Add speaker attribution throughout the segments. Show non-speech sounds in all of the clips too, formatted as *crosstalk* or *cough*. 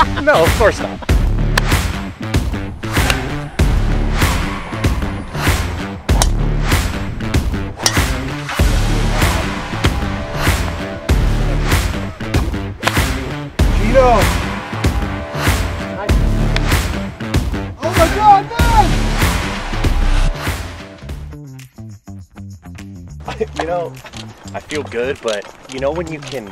Speaker 1: *laughs* no, of course not.
Speaker 2: Gino! Oh my god, man! *laughs*
Speaker 1: you know, I feel good, but you know when you can,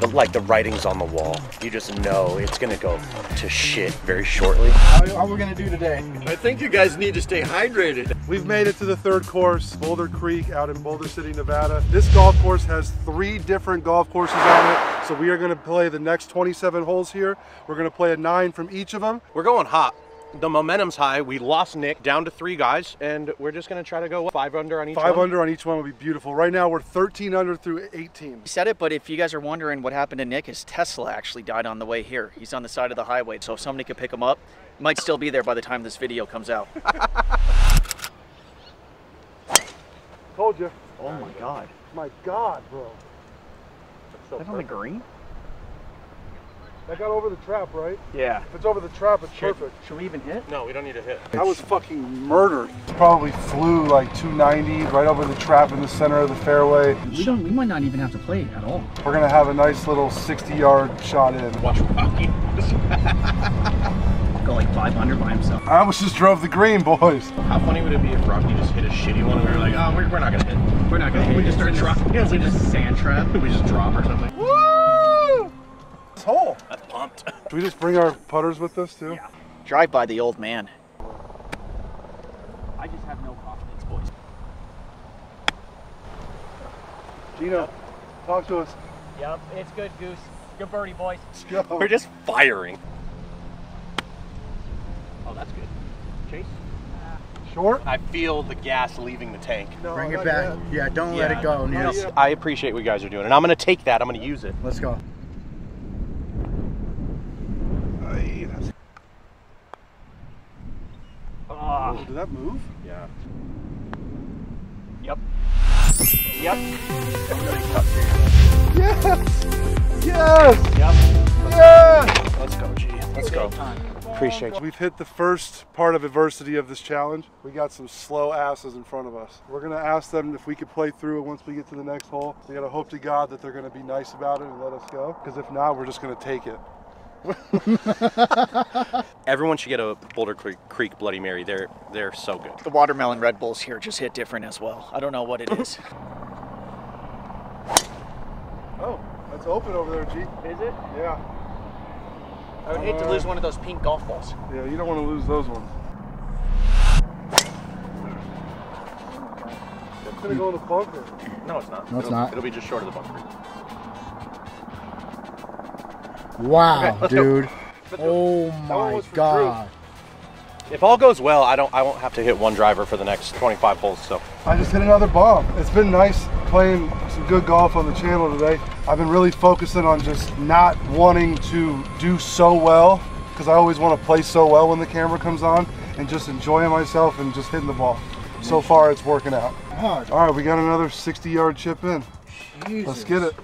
Speaker 1: the, like the writing's on the wall, you just know it's gonna go to shit very shortly.
Speaker 2: How, how are we gonna do today?
Speaker 3: I think you guys need to stay hydrated.
Speaker 2: We've made it to the third course, Boulder Creek out in Boulder City, Nevada. This golf course has three different golf courses on it. So we are gonna play the next 27 holes here. We're gonna play a nine from each of them.
Speaker 1: We're going hot. The momentum's high. We lost Nick down to three guys, and we're just gonna try to go five under on each
Speaker 2: Five
Speaker 1: one.
Speaker 2: under on each one would be beautiful. Right now we're 13 under through 18.
Speaker 4: You said it, but if you guys are wondering what happened to Nick, his Tesla actually died on the way here. He's on the side of the highway, so if somebody could pick him up, he might still be there by the time this video comes out. *laughs*
Speaker 2: Told you.
Speaker 4: oh my god.
Speaker 2: My God, bro.
Speaker 4: Is that on the green?
Speaker 2: That got over the trap, right?
Speaker 4: Yeah.
Speaker 2: If it's over the trap, it's perfect.
Speaker 4: Should we even hit?
Speaker 1: No, we don't need to hit.
Speaker 2: I was fucking murdered. Probably flew like 290 right over the trap in the center of the fairway.
Speaker 4: We don't. We might not even have to play at all.
Speaker 2: We're gonna have a nice little 60 yard shot in.
Speaker 1: Watch Rocky.
Speaker 4: Go like 500 by himself.
Speaker 2: I almost just drove the green, boys.
Speaker 1: How funny would it be if Rocky just hit a shitty one and we were like, oh, we're, we're not gonna hit.
Speaker 4: We're not gonna hit.
Speaker 1: We just start dropping. Yeah, we just
Speaker 4: sand trap. *laughs*
Speaker 1: we just drop or something.
Speaker 2: Woo! This hole.
Speaker 1: That's pumped. *laughs*
Speaker 2: Should we just bring our putters with us too?
Speaker 4: Yeah. Drive by the old man. I just have no confidence, boys.
Speaker 2: Gino, talk to us.
Speaker 4: Yep, it's good, Goose. Good birdie, boys.
Speaker 2: Let's go.
Speaker 1: We're just firing. Oh, that's good. Chase?
Speaker 2: Short?
Speaker 1: I feel the gas leaving the tank.
Speaker 2: No,
Speaker 5: Bring it back.
Speaker 2: yet.
Speaker 5: Yeah, don't let it go,
Speaker 2: Not
Speaker 5: Niels.
Speaker 2: yet.
Speaker 1: I appreciate what you guys are doing, and I'm gonna take that. I'm gonna use it.
Speaker 5: Let's go.
Speaker 2: Aye, that's-
Speaker 4: Ah,
Speaker 2: Oh, did that
Speaker 4: yep. Yep.
Speaker 2: Yes! Yes!
Speaker 4: Yep.
Speaker 2: Yes!
Speaker 1: Let's go, G. Let's go. Appreciate you.
Speaker 2: We've hit the first part of adversity of this challenge. We got some slow asses in front of us. We're gonna ask them if we could play through it once we get to the next hole. We gotta hope to God that they're gonna be nice about it and let us go. Because if not, we're just gonna take it. *laughs*
Speaker 1: Everyone should get a Boulder Creek, Creek Bloody Mary. They're they're so good.
Speaker 4: The watermelon Red Bulls here just hit different as well. I don't know what it is.
Speaker 2: Oh, that's open over there, G.
Speaker 4: Is it?
Speaker 2: Yeah.
Speaker 4: I would hate to lose one of those pink golf balls.
Speaker 2: Yeah, you don't want to lose those ones. It's gonna go in the bunker.
Speaker 1: No, it's not.
Speaker 5: No, it's
Speaker 1: It'll-
Speaker 5: not.
Speaker 1: It'll be just short of the bunker.
Speaker 5: Wow,
Speaker 1: let's go.
Speaker 5: dude. Oh
Speaker 2: one
Speaker 5: my
Speaker 2: was for
Speaker 5: god.
Speaker 1: If all goes well, I don't I won't have to hit one driver for the next 25 holes. So
Speaker 2: I just hit another bomb. It's been nice playing some good golf on the channel today. I've been really focusing on just not wanting to do so well because I always want to play so well when the camera comes on and just enjoying myself and just hitting the ball. So far, it's working out.
Speaker 5: God,
Speaker 2: All right, we got another 60 yard chip in. Let's get it.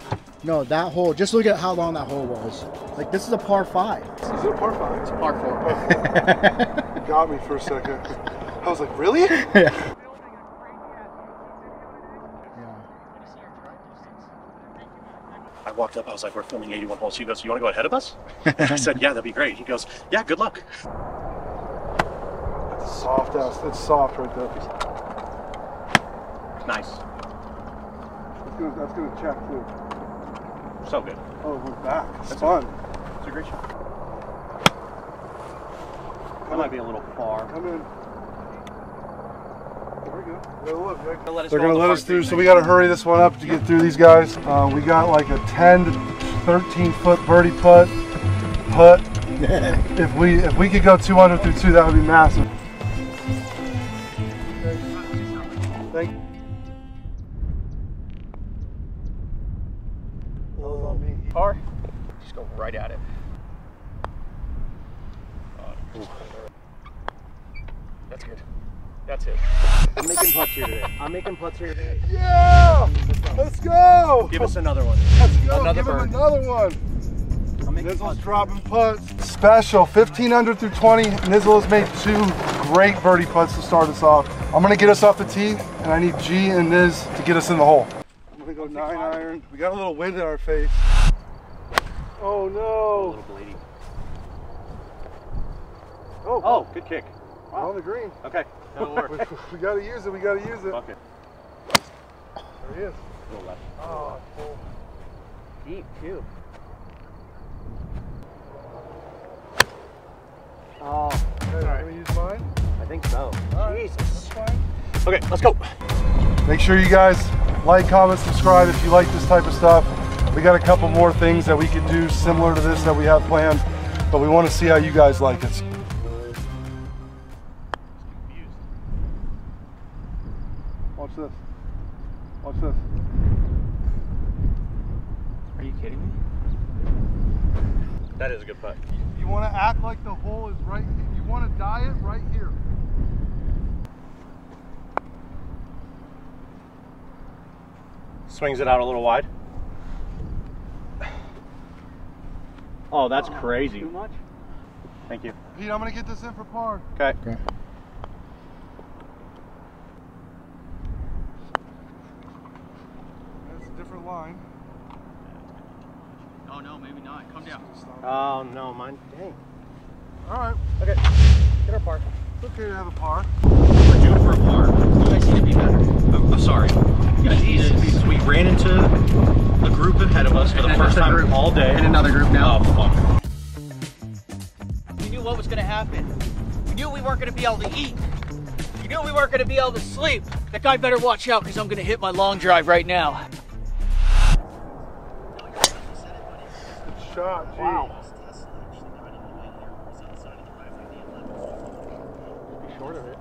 Speaker 5: No, that hole, just look at how long that hole was. Like, this is a par five.
Speaker 2: Is it a par five?
Speaker 4: It's a par four.
Speaker 2: You oh. *laughs* got me for a second. I was like, really? *laughs*
Speaker 5: Yeah.
Speaker 1: I walked up. I was like, "We're filming 81 holes." He goes, "You want to go ahead of us?" *laughs* I said, "Yeah, that'd be great." He goes, "Yeah, good luck."
Speaker 2: That's soft ass. It's soft right there.
Speaker 1: Nice.
Speaker 2: That's gonna, that's gonna check too.
Speaker 1: So good.
Speaker 2: Oh, we're back. It's fun.
Speaker 1: It's a great shot. That might be a little far.
Speaker 2: Come in. There we go. Yeah, look, Jake.
Speaker 1: They'll let us
Speaker 2: They're gonna let us through, so we gotta hurry this one up to get through these guys. Uh, we got like a 10 to 13 foot birdie putt. Putt. *laughs* if we if we could go 200 through two, that would be massive.
Speaker 1: One.
Speaker 4: I'm
Speaker 2: Nizzle's dropping putts. Special 15 under through 20. Nizzle has made two great birdie putts to start us off. I'm gonna get us off the tee, and I need G and Niz to get us in the hole. I'm gonna go nine iron. We got a little wind in our face. Oh no! Oh,
Speaker 1: Oh, good kick.
Speaker 2: on the green.
Speaker 1: Okay, that'll work.
Speaker 2: We, *laughs* we gotta use it. We gotta use it.
Speaker 1: It.
Speaker 2: There he is.
Speaker 1: Go left.
Speaker 2: Oh, cool.
Speaker 4: Deep too.
Speaker 1: Oh,
Speaker 2: Okay, can we use mine?
Speaker 1: I think so.
Speaker 2: All right,
Speaker 1: Jesus. Okay, let's go.
Speaker 2: Make sure you guys like, comment, subscribe if you like this type of stuff. We got a couple more things that we could do similar to this that we have planned, but we want to see how you guys like it. Watch this. Watch this.
Speaker 4: Are you kidding me?
Speaker 1: That is a good putt.
Speaker 2: You want to act like the hole is right. You want to die it right here.
Speaker 1: Swings it out a little wide. Oh, that's oh, crazy.
Speaker 4: Too much?
Speaker 1: Thank you.
Speaker 2: Pete, I'm gonna get this in for par.
Speaker 1: Okay.
Speaker 5: Okay.
Speaker 2: That's a different line.
Speaker 4: Oh no, maybe not. Come down.
Speaker 1: Oh no, mine. Dang.
Speaker 2: All right,
Speaker 1: Okay. Get our par.
Speaker 2: it's okay to have a par.
Speaker 6: We're due for a par. You guys need to be better. I'm, I'm sorry. You guys need to be. We ran into a group ahead of us for the
Speaker 4: And
Speaker 6: first time
Speaker 4: group.
Speaker 6: all day.
Speaker 4: And another group now.
Speaker 6: Oh, fuck.
Speaker 4: We knew what was gonna happen. We knew we weren't gonna be able to eat. We knew we weren't gonna be able to sleep. That guy better watch out because I'm gonna hit my long drive right now.
Speaker 2: Good shot, G.
Speaker 1: Short of it.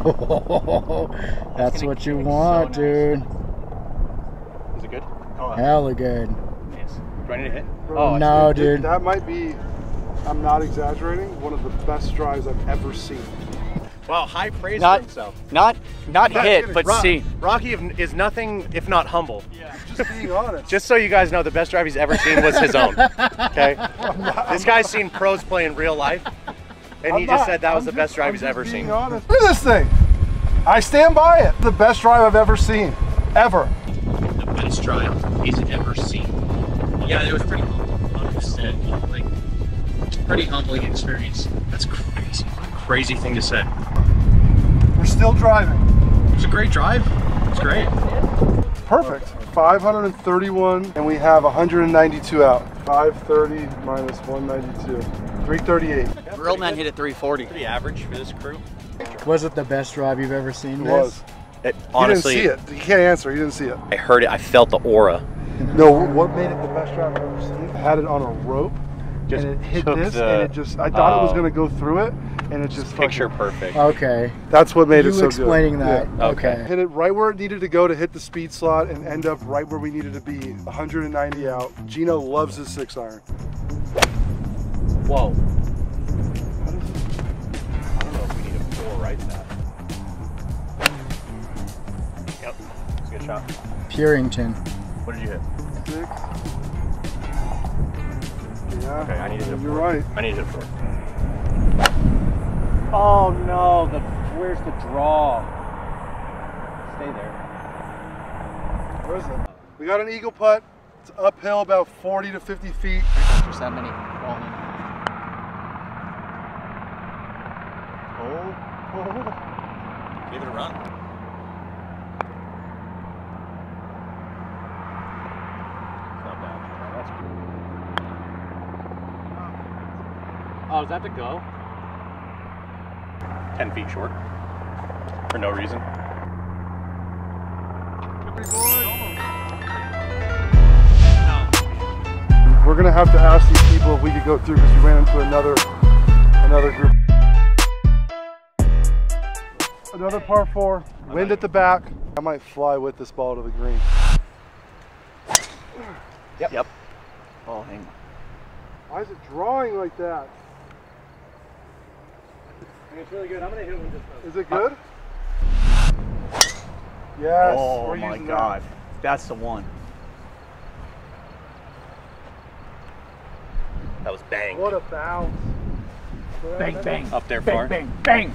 Speaker 1: *laughs*
Speaker 5: That's what you want, dude.
Speaker 1: Is it good? Oh, uh,
Speaker 5: Hella good.
Speaker 1: yes. Do I need to hit? Oh,
Speaker 5: no,
Speaker 2: Dude,
Speaker 5: dude.
Speaker 2: That might be, I'm not exaggerating, one of the best drives I've ever seen.
Speaker 1: Wow, high praise
Speaker 4: Not-
Speaker 1: for himself.
Speaker 4: Not not
Speaker 2: Not
Speaker 4: hit,
Speaker 2: kidding.
Speaker 4: but
Speaker 1: Ro-
Speaker 4: seen.
Speaker 1: Rocky is nothing if not humble.
Speaker 2: Yeah, Just being honest.
Speaker 1: Just so you guys know, the best drive he's ever seen was his own. *laughs* Okay? This guy's seen pros play in real life, and he
Speaker 2: I'm
Speaker 1: just
Speaker 2: not-
Speaker 1: said that was
Speaker 2: I'm
Speaker 1: the best drive
Speaker 2: I'm
Speaker 1: he's ever seen.
Speaker 2: honest. Look at this thing. I stand by it. The best drive I've ever seen. Ever.
Speaker 6: The best drive he's ever seen. Yeah, it was pretty humble. 100%. Like, pretty humbling experience. That's crazy. Crazy thing to say.
Speaker 2: We're still driving.
Speaker 6: It's a great drive. It's great.
Speaker 2: Perfect. 531, and we have 192 out. 530 minus 192. 338.
Speaker 4: Real man hit at 340.
Speaker 1: Pretty average for this crew.
Speaker 5: Was it the best drive you've ever seen?
Speaker 2: It
Speaker 5: Niz?
Speaker 2: was.
Speaker 1: It,
Speaker 2: You didn't see it. You can't answer. You didn't see it.
Speaker 1: I heard it. I felt the aura.
Speaker 2: No, what made it the best drive I've ever seen? I had it on a rope,
Speaker 1: Just
Speaker 2: and it hit
Speaker 1: took
Speaker 2: this,
Speaker 1: the-
Speaker 2: and it just, I thought it was
Speaker 1: Oh.
Speaker 2: going to go through it, and it just
Speaker 1: Picture
Speaker 2: fucking-
Speaker 1: perfect.
Speaker 5: Okay.
Speaker 2: That's what made
Speaker 5: you
Speaker 2: it so
Speaker 5: explaining
Speaker 2: good.
Speaker 5: that.
Speaker 2: Yeah.
Speaker 1: Okay.
Speaker 5: Okay.
Speaker 2: Hit it right where it needed to go to hit the speed slot and end up right where we needed to be, 190 out. Gino loves his six iron.
Speaker 1: Whoa. I don't know if we need a four right that. Yep. It's a good shot.
Speaker 5: Purington.
Speaker 1: What did you hit?
Speaker 2: Six. Yeah.
Speaker 1: Okay, I needed a four.
Speaker 2: You're right.
Speaker 1: I needed a four. Oh no, the where's the draw? Stay there.
Speaker 2: Where is it? We got an eagle putt. It's uphill about 40 to 50 feet.
Speaker 4: There's that many falling.
Speaker 2: Oh.
Speaker 6: Give it a run.
Speaker 1: That's cool. Oh, is that the go? Ten feet short. For no reason.
Speaker 2: We're gonna have to ask these people if we could go through because we ran into another another group. Another par four, wind at the back. I might fly with this ball to the green.
Speaker 1: Yep. Yep.
Speaker 4: Oh, hang on.
Speaker 2: Why is it drawing like that?
Speaker 1: It's really good. I'm gonna hit it with this.
Speaker 2: Is it good? Yes.
Speaker 4: Oh my God, that. that's the one.
Speaker 1: That was bang.
Speaker 2: What a bounce.
Speaker 4: Bang, bang.
Speaker 1: Up there
Speaker 4: Bang,
Speaker 1: far.
Speaker 4: bang, bang.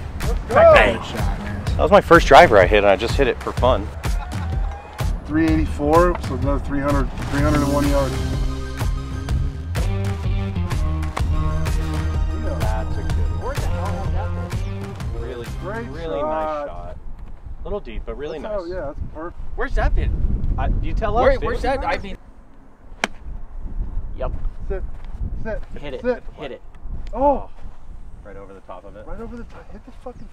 Speaker 1: Bang.
Speaker 5: Shot, man.
Speaker 1: That was my first driver I hit, and I just hit it for fun.
Speaker 2: 384, so another 300, 301 yards.
Speaker 1: That's a good one. Really,
Speaker 2: Great
Speaker 1: really
Speaker 2: shot.
Speaker 1: nice shot. Little deep, but really
Speaker 2: That's
Speaker 1: nice.
Speaker 2: how- yeah, that's perfect.
Speaker 4: Where's that been?
Speaker 1: I, you tell us.
Speaker 4: Where,
Speaker 1: dude.
Speaker 4: where's that? I mean. Yep.
Speaker 2: Sit, sit,
Speaker 4: Hit it.
Speaker 2: sit.
Speaker 4: Hit it.
Speaker 2: Oh,
Speaker 1: Right over the top of it.
Speaker 2: right over the top. Hit the fucking.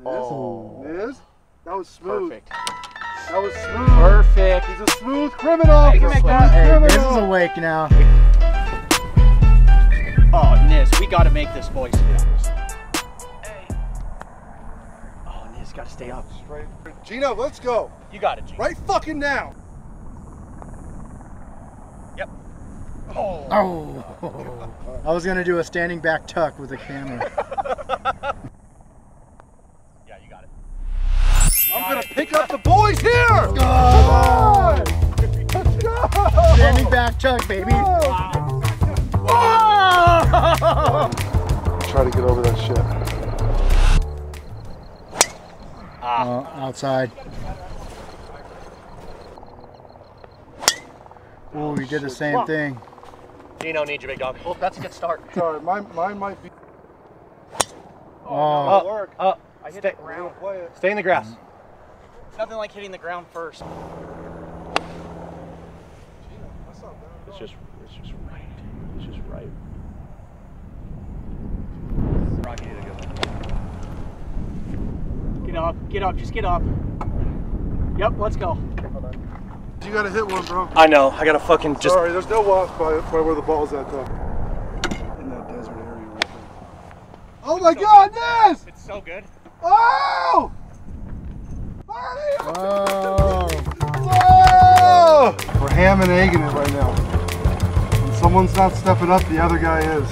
Speaker 2: Niz?
Speaker 1: Oh.
Speaker 2: Niz? That was smooth.
Speaker 4: Perfect.
Speaker 2: That was smooth.
Speaker 4: Perfect.
Speaker 2: He's a smooth criminal.
Speaker 4: Hey,
Speaker 2: He's a
Speaker 4: make
Speaker 2: smooth
Speaker 4: that-
Speaker 5: Hey,
Speaker 2: criminal.
Speaker 5: this is awake now.
Speaker 4: Oh, Niz, we gotta make this, boys. Oh, Niz, gotta stay up.
Speaker 2: Right. Gino, let's go.
Speaker 1: You got it, Gino.
Speaker 2: Right fucking now.
Speaker 1: Yep.
Speaker 5: Oh. I was gonna do a standing back tuck with the camera. *laughs*
Speaker 1: Yeah, you got it.
Speaker 2: I'm gonna pick up the boys here. Come on. Let's go.
Speaker 5: Standing back tuck, baby.
Speaker 2: Try to get over that shit.
Speaker 5: Uh, outside. Oh, you did the same thing.
Speaker 1: Gino needs you, big dog.
Speaker 4: Well, that's a good start. *laughs*
Speaker 2: Sorry, mine, mine might be.
Speaker 5: Oh,
Speaker 2: work.
Speaker 1: Uh,
Speaker 4: I hit
Speaker 1: stay,
Speaker 4: the ground.
Speaker 1: Stay in the grass.
Speaker 4: Nothing like hitting the ground first.
Speaker 1: It's just, it's just right. It's just right. Rocky did a good one.
Speaker 4: Get up, get up, just get up. Yep, let's go.
Speaker 2: You gotta hit one, bro.
Speaker 1: I know. I gotta fucking just.
Speaker 2: Sorry, there's no wasp by, by where the ball's at, though. In that desert area right there. Oh my god, this!
Speaker 4: It's so good.
Speaker 2: Oh! Marty!
Speaker 5: oh.
Speaker 2: Whoa! We're ham and egging it right now. When someone's not stepping up, the other guy is.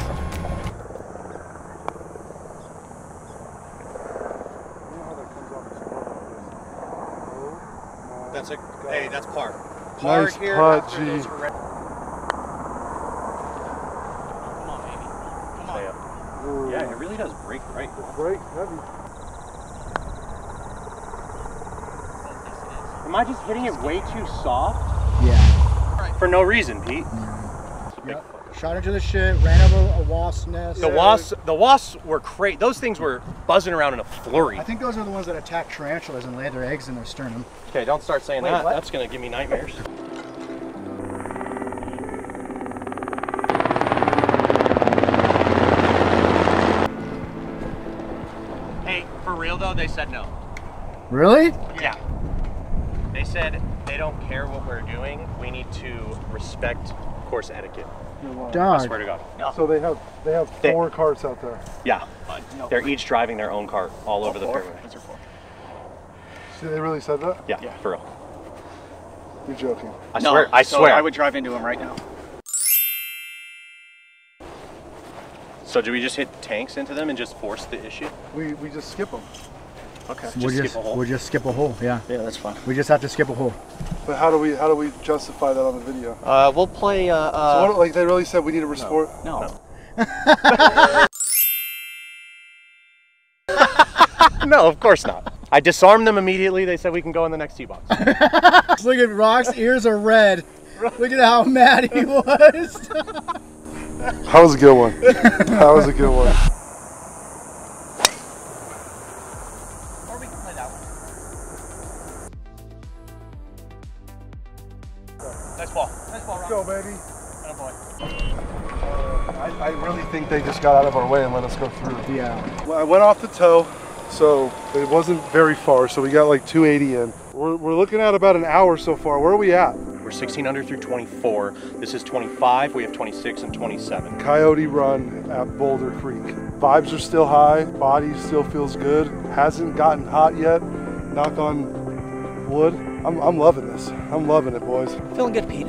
Speaker 1: That's a. Hey, that's par.
Speaker 2: Nice putt, G.
Speaker 4: Come on, baby. Come on.
Speaker 1: Stay. Yeah, it really does break right.
Speaker 2: Break heavy.
Speaker 1: Am I just hitting it way too soft
Speaker 5: Yeah.
Speaker 1: for no reason, Pete?
Speaker 5: Yep. Shot into the shit, ran over a wasp nest.
Speaker 1: The wasps, the wasps were crazy. Those things were buzzing around in a flurry.
Speaker 5: I think those are the ones that attack tarantulas and lay their eggs in their sternum.
Speaker 1: Okay, don't start saying
Speaker 4: Wait,
Speaker 1: that.
Speaker 4: what?
Speaker 1: That's gonna give me nightmares. Hey, for real though, they said no.
Speaker 5: Really?
Speaker 1: Yeah. They said they don't care what we're doing. We need to respect course etiquette. I swear to God.
Speaker 2: So they have they have
Speaker 1: They-
Speaker 2: four carts out there.
Speaker 1: Yeah. They're each driving their own cart all over the fairway.
Speaker 2: See, they really said that?
Speaker 1: Yeah, yeah. for real.
Speaker 2: You're joking.
Speaker 1: I swear. I
Speaker 4: so
Speaker 1: swear.
Speaker 4: I would drive into him right now.
Speaker 1: So do we just hit tanks into them and just force the issue?
Speaker 2: We we just skip them.
Speaker 1: Okay.
Speaker 5: We'll
Speaker 1: Just
Speaker 5: just,
Speaker 1: skip a hole.
Speaker 5: we'll just skip a hole. Yeah.
Speaker 4: Yeah, that's fine.
Speaker 5: We just have to skip a hole.
Speaker 2: But how do we how do we justify that on the video?
Speaker 4: Uh, we'll play. Uh,
Speaker 2: So
Speaker 4: uh,
Speaker 2: what, like they really said we need to restore.
Speaker 4: no. *laughs*
Speaker 1: No, of course not. I disarmed them immediately. They said we can go in the next tee box. *laughs*
Speaker 5: Look at Rock's ears are red. Look at how mad he was. *laughs*
Speaker 2: That was a good one. that was a good one.
Speaker 1: Nice ball,
Speaker 4: Rob.
Speaker 2: Go, baby.
Speaker 4: Oh, uh,
Speaker 2: I, I really think they just got out of our way and let us go through.
Speaker 5: yeah.
Speaker 2: Well, I went off the toe, so it wasn't very far. So we got like 280 in. We're, we're looking at about an hour so far. Where are we at?
Speaker 1: We're 16 under through 24. This is 25. We have 26 and 27.
Speaker 2: Coyote Run at Boulder Creek. Vibes are still high. Body still feels good. Hasn't gotten hot yet. Knock on wood. I'm, I'm loving this. I'm loving it, boys.
Speaker 4: Feeling good, Pete.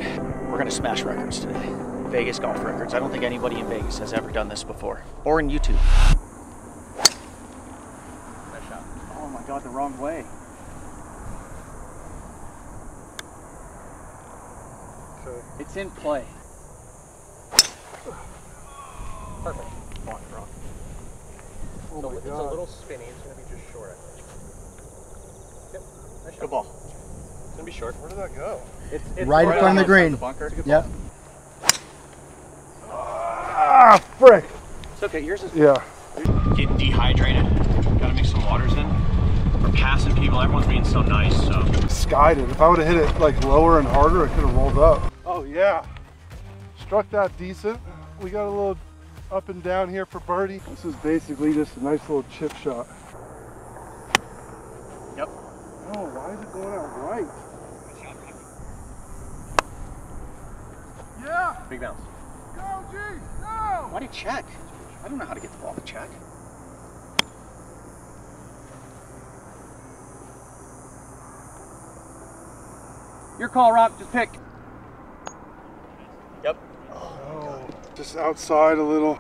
Speaker 4: We're gonna smash records today. Vegas golf records. I don't think anybody in Vegas has ever done this before, or in YouTube. Nice shot. Oh my God, the wrong way.
Speaker 2: Okay.
Speaker 4: It's in play.
Speaker 1: Perfect. Block rock.
Speaker 2: Oh
Speaker 1: So
Speaker 2: my
Speaker 1: it's a little spinny. It's gonna be just short. I think. Yep. Nice shot.
Speaker 6: Good ball.
Speaker 1: It's gonna be short.
Speaker 2: Where did that go?
Speaker 1: It's, it's
Speaker 5: Right in front of the
Speaker 1: outside
Speaker 5: green.
Speaker 1: bunker.
Speaker 5: Yep.
Speaker 2: Ah, frick.
Speaker 1: It's okay. Yours is.
Speaker 2: Yeah.
Speaker 6: Getting dehydrated. Gotta mix some waters in. We're passing people. Everyone's being so nice. So
Speaker 2: Skied it. If I would have hit it like lower and harder, it could have rolled up. Oh yeah. Struck that decent. We got a little up and down here for birdie. This is basically just a nice little chip shot.
Speaker 6: Yep.
Speaker 2: Oh, why is it going out right? Yeah.
Speaker 1: Big bounce.
Speaker 2: Go, G. Go.
Speaker 4: Why do you check? I don't know how to get the ball to check. Your call, Rob. Just pick.
Speaker 1: Yep.
Speaker 2: Oh, just outside a little.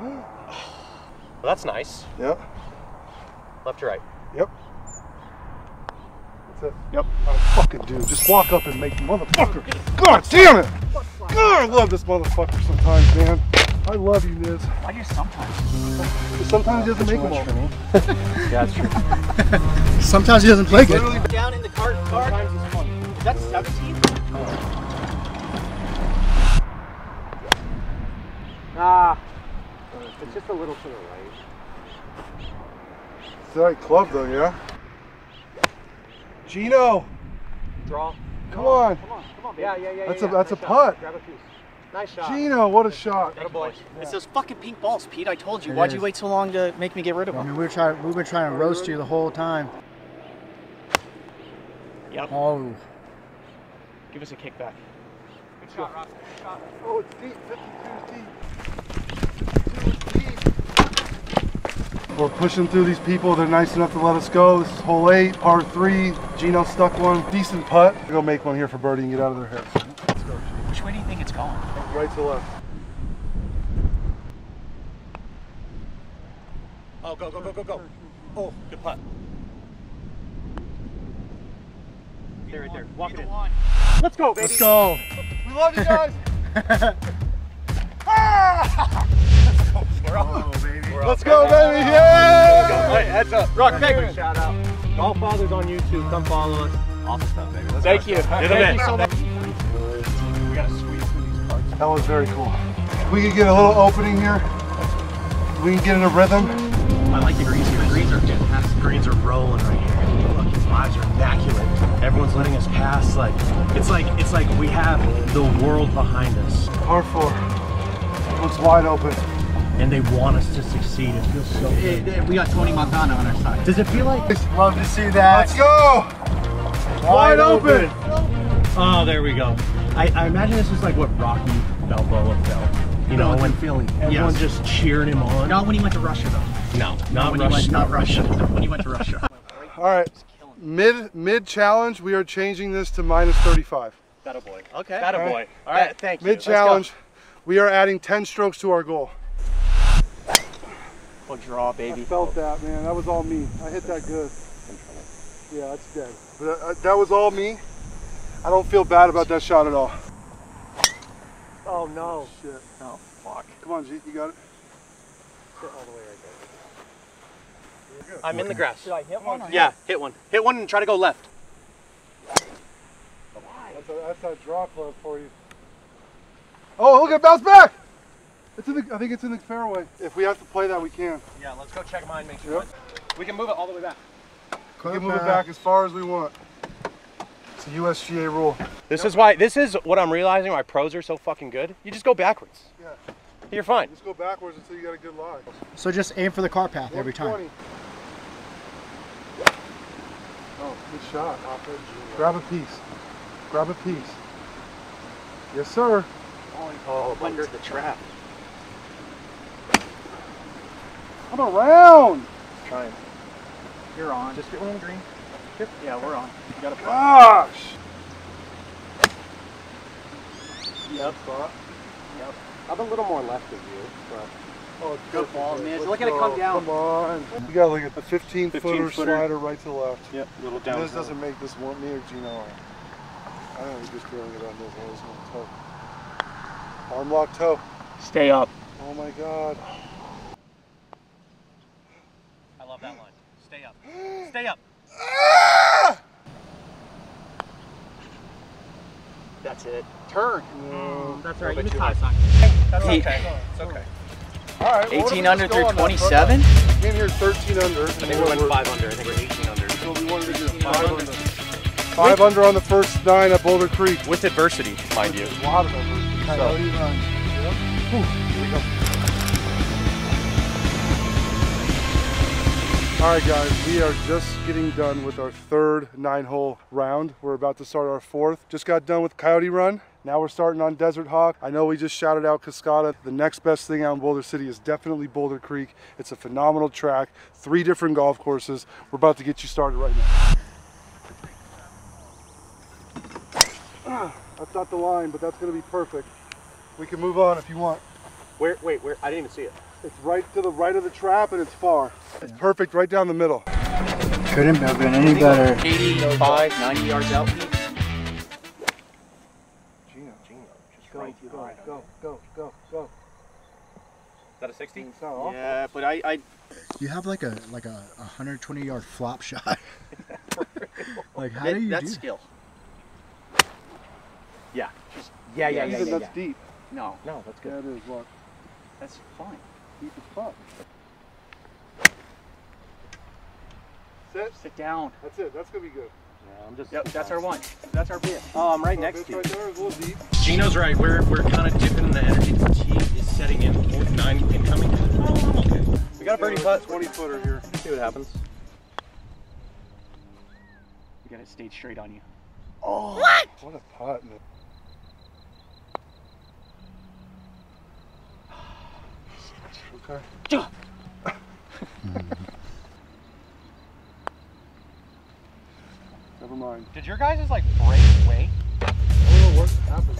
Speaker 1: Well, that's nice.
Speaker 2: Yep.
Speaker 1: Left to right.
Speaker 2: Yep. That's it. Yep. Fucking dude, just walk up and make the motherfucker. God damn it! God, I love this motherfucker sometimes, man. I love you, Niz.
Speaker 4: Why do you sometimes?
Speaker 2: But sometimes he doesn't make them all.
Speaker 1: Yeah, *laughs* that's true.
Speaker 5: Sometimes he doesn't play good.
Speaker 2: Literally,
Speaker 4: Down in the cart. cart. Is that 17?
Speaker 1: Ah. It's just a little to the right.
Speaker 2: it's the right club though, yeah? Gino,
Speaker 1: Draw.
Speaker 2: come on.
Speaker 1: Come on, come on. Yeah, yeah, yeah.
Speaker 2: That's
Speaker 1: yeah,
Speaker 2: a- that's
Speaker 1: nice
Speaker 2: a
Speaker 1: shot.
Speaker 2: putt.
Speaker 1: Grab a piece. Nice shot.
Speaker 2: Gino, what a shot.
Speaker 1: Atta boy.
Speaker 4: It's those fucking pink balls, Pete. I told you.
Speaker 5: It
Speaker 4: Why'd
Speaker 5: is.
Speaker 4: you wait so long to make me get rid of them?
Speaker 5: I mean, we were trying, we've been trying to roast you the whole time.
Speaker 4: Yep.
Speaker 5: Oh,
Speaker 4: Give us a kickback. Good shot, Rob. Good shot.
Speaker 2: Oh, it's deep. 52 is deep. 52 is deep. We're pushing through these people. They're nice enough to let us go. This is hole eight, par three. Gino stuck one. Decent putt. We're gonna make one here for birdie and get out of their hair. Let's go.
Speaker 4: Which way do you think it's going?
Speaker 2: Right to left.
Speaker 1: Oh, go, go, go, go, go. Oh, good putt. There, right there. Walk it in. Let's go, baby.
Speaker 5: let's go.
Speaker 2: We love you guys. *laughs* Ah!
Speaker 5: Oh, baby.
Speaker 2: Let's go, baby. Yeah.
Speaker 1: Hey, heads up.
Speaker 4: Rock Paper.
Speaker 1: Shout out. Golf Fathers on YouTube. Come follow us. Awesome stuff, baby. Let's
Speaker 4: Thank
Speaker 1: go.
Speaker 4: you.
Speaker 1: Get 'em
Speaker 4: Thank
Speaker 1: in.
Speaker 4: you so much.
Speaker 1: We gotta squeeze through these carts.
Speaker 2: That was very cool. We can get a little opening here. We can get in a rhythm.
Speaker 6: I like the greens here. The greens are fantastic. Greens are rolling right here. Look, these lives are immaculate. Everyone's letting us pass. Like it's like it's like we have the world behind us,
Speaker 2: Par four. Looks wide open.
Speaker 6: And they want us to succeed. It feels so good.
Speaker 4: We got Tony Montana on our side.
Speaker 6: Does it feel like?
Speaker 5: Love to see that.
Speaker 2: Let's go. Wide open.
Speaker 6: Oh, there we go. I, I imagine this is like what Rocky Balboa felt. You know, when
Speaker 4: Philly.
Speaker 6: everyone
Speaker 4: Yes.
Speaker 6: just cheering him on.
Speaker 4: Not when he went to Russia, though.
Speaker 6: no, not
Speaker 4: when
Speaker 6: Russia.
Speaker 4: he went, not Russia. *laughs* when he went to Russia.
Speaker 2: All right. Mid mid challenge, we are changing this to minus 35.
Speaker 1: That boy.
Speaker 4: Okay.
Speaker 1: That
Speaker 2: All
Speaker 1: boy.
Speaker 2: right.
Speaker 1: All right, thank you.
Speaker 2: Mid challenge, we are adding 10 strokes to our goal.
Speaker 1: We'll draw,
Speaker 2: I
Speaker 1: baby.
Speaker 2: felt that, man. That was all me. I hit that good. Yeah, that's dead. But uh, that was all me. I don't feel bad about that shot at all.
Speaker 1: Oh no.
Speaker 2: Shit.
Speaker 1: Oh fuck.
Speaker 2: Come on, G, you got it.
Speaker 1: Sit all the way right there. I'm in the grass.
Speaker 4: Did I hit one?
Speaker 1: Yeah, hit one. Hit one and try to go left.
Speaker 2: That's a, that's a draw club for you. Oh, look at bounce back! It's in the, I think it's in the fairway. If we have to play that, we can.
Speaker 1: Yeah, let's go check mine. Make sure.
Speaker 2: Yep.
Speaker 1: We can move it all the way back.
Speaker 2: We can move it back as far as we want. It's a USGA rule.
Speaker 1: This is why. This is what I'm realizing. Why pros are so fucking good. You just go backwards.
Speaker 2: Yeah.
Speaker 1: You're fine.
Speaker 2: Just go backwards until you got a good lie.
Speaker 5: So just aim for the car path every time.
Speaker 2: Oh, good shot. Grab a piece. Grab a piece. Yes, sir.
Speaker 1: Oh,
Speaker 4: Under the trap.
Speaker 2: Come around.
Speaker 1: trying.
Speaker 4: You're on.
Speaker 1: Just get one on the green.
Speaker 4: yeah, we're on. You got a
Speaker 2: Gosh.
Speaker 1: Yep. Yep. I'm a little more left of you, but
Speaker 2: Oh, it's
Speaker 4: Good
Speaker 2: perfect,
Speaker 4: ball,
Speaker 2: man.
Speaker 4: Niz.
Speaker 2: Let's
Speaker 4: Look at it come down.
Speaker 2: Come on. You got like a 15 footer
Speaker 1: 15 footer.
Speaker 2: slider right to left.
Speaker 1: yep, little down.
Speaker 2: This doesn't make this one me or Gino. I don't know, just feeling it on this one. This one's tough. Arm lock toe.
Speaker 4: Stay up.
Speaker 2: Oh my god.
Speaker 1: I that line. Stay up. Stay up. That's it. Turn.
Speaker 4: Mm, that's
Speaker 1: right,
Speaker 4: right.
Speaker 1: you
Speaker 4: You
Speaker 1: pass
Speaker 4: That's
Speaker 1: okay.
Speaker 4: It's
Speaker 1: okay.
Speaker 2: All right. well, what
Speaker 4: 18
Speaker 2: if we
Speaker 4: under
Speaker 2: just
Speaker 4: through
Speaker 2: go on that front
Speaker 4: 27.
Speaker 2: line? Came here 13 under.
Speaker 1: I think we went five under. I think we're 18 under.
Speaker 2: So we wanted to do five under. Five under on the first nine at Boulder Creek.
Speaker 1: With adversity, mind you.
Speaker 2: A lot of them.
Speaker 5: Coyote run.
Speaker 2: All right, guys, we are just getting done with our third nine-hole round. We're about to start our fourth. Just got done with Coyote Run. Now we're starting on Desert Hawk. I know we just shouted out Cascata. The next best thing out in Boulder City is definitely Boulder Creek. It's a phenomenal track, three different golf courses. We're about to get you started right now. Ah, That's not the line, but that's gonna be perfect. We can move on if you want.
Speaker 1: Where? Wait, where? I didn't even see it.
Speaker 2: It's right to the right of the trap and it's far. It's perfect right down the middle.
Speaker 5: Couldn't have been any better.
Speaker 4: 85, 90 yards out.
Speaker 2: Gino, Gino, just
Speaker 5: Go,
Speaker 2: right
Speaker 5: go,
Speaker 2: behind
Speaker 5: go, go, go, go.
Speaker 1: Is that a 60?
Speaker 2: It's.
Speaker 1: Yeah, but I, I
Speaker 5: You have like a like a 120 yard flop shot. *laughs* like how
Speaker 1: that-
Speaker 5: do you
Speaker 1: that's
Speaker 5: do?
Speaker 1: skill. Yeah. Just, yeah, yeah, yeah,
Speaker 2: Even
Speaker 1: yeah,
Speaker 2: that's
Speaker 1: yeah.
Speaker 2: deep.
Speaker 4: No,
Speaker 1: No, that's good.
Speaker 2: it is. Look,
Speaker 4: that's fine.
Speaker 2: Deep as fuck. Sit.
Speaker 4: Sit down.
Speaker 2: That's it. That's gonna be good.
Speaker 1: Yeah, I'm just.
Speaker 4: Yep, that's our one. That's our bit.
Speaker 1: Oh, I'm right
Speaker 2: So
Speaker 1: next to you.
Speaker 2: right there is a little deep.
Speaker 6: Gino's right. We're we're kind of dipping. In the energy fatigue is setting in. Fourth nine incoming. Oh, I'm okay.
Speaker 1: We got a birdie
Speaker 2: Yeah,
Speaker 1: putt.
Speaker 2: 20 footer here.
Speaker 1: See what happens.
Speaker 4: You got it stayed straight on you.
Speaker 2: Oh, what a putt. Okay. Never mind.
Speaker 1: Did your guys just like break away?
Speaker 2: I don't know what happened.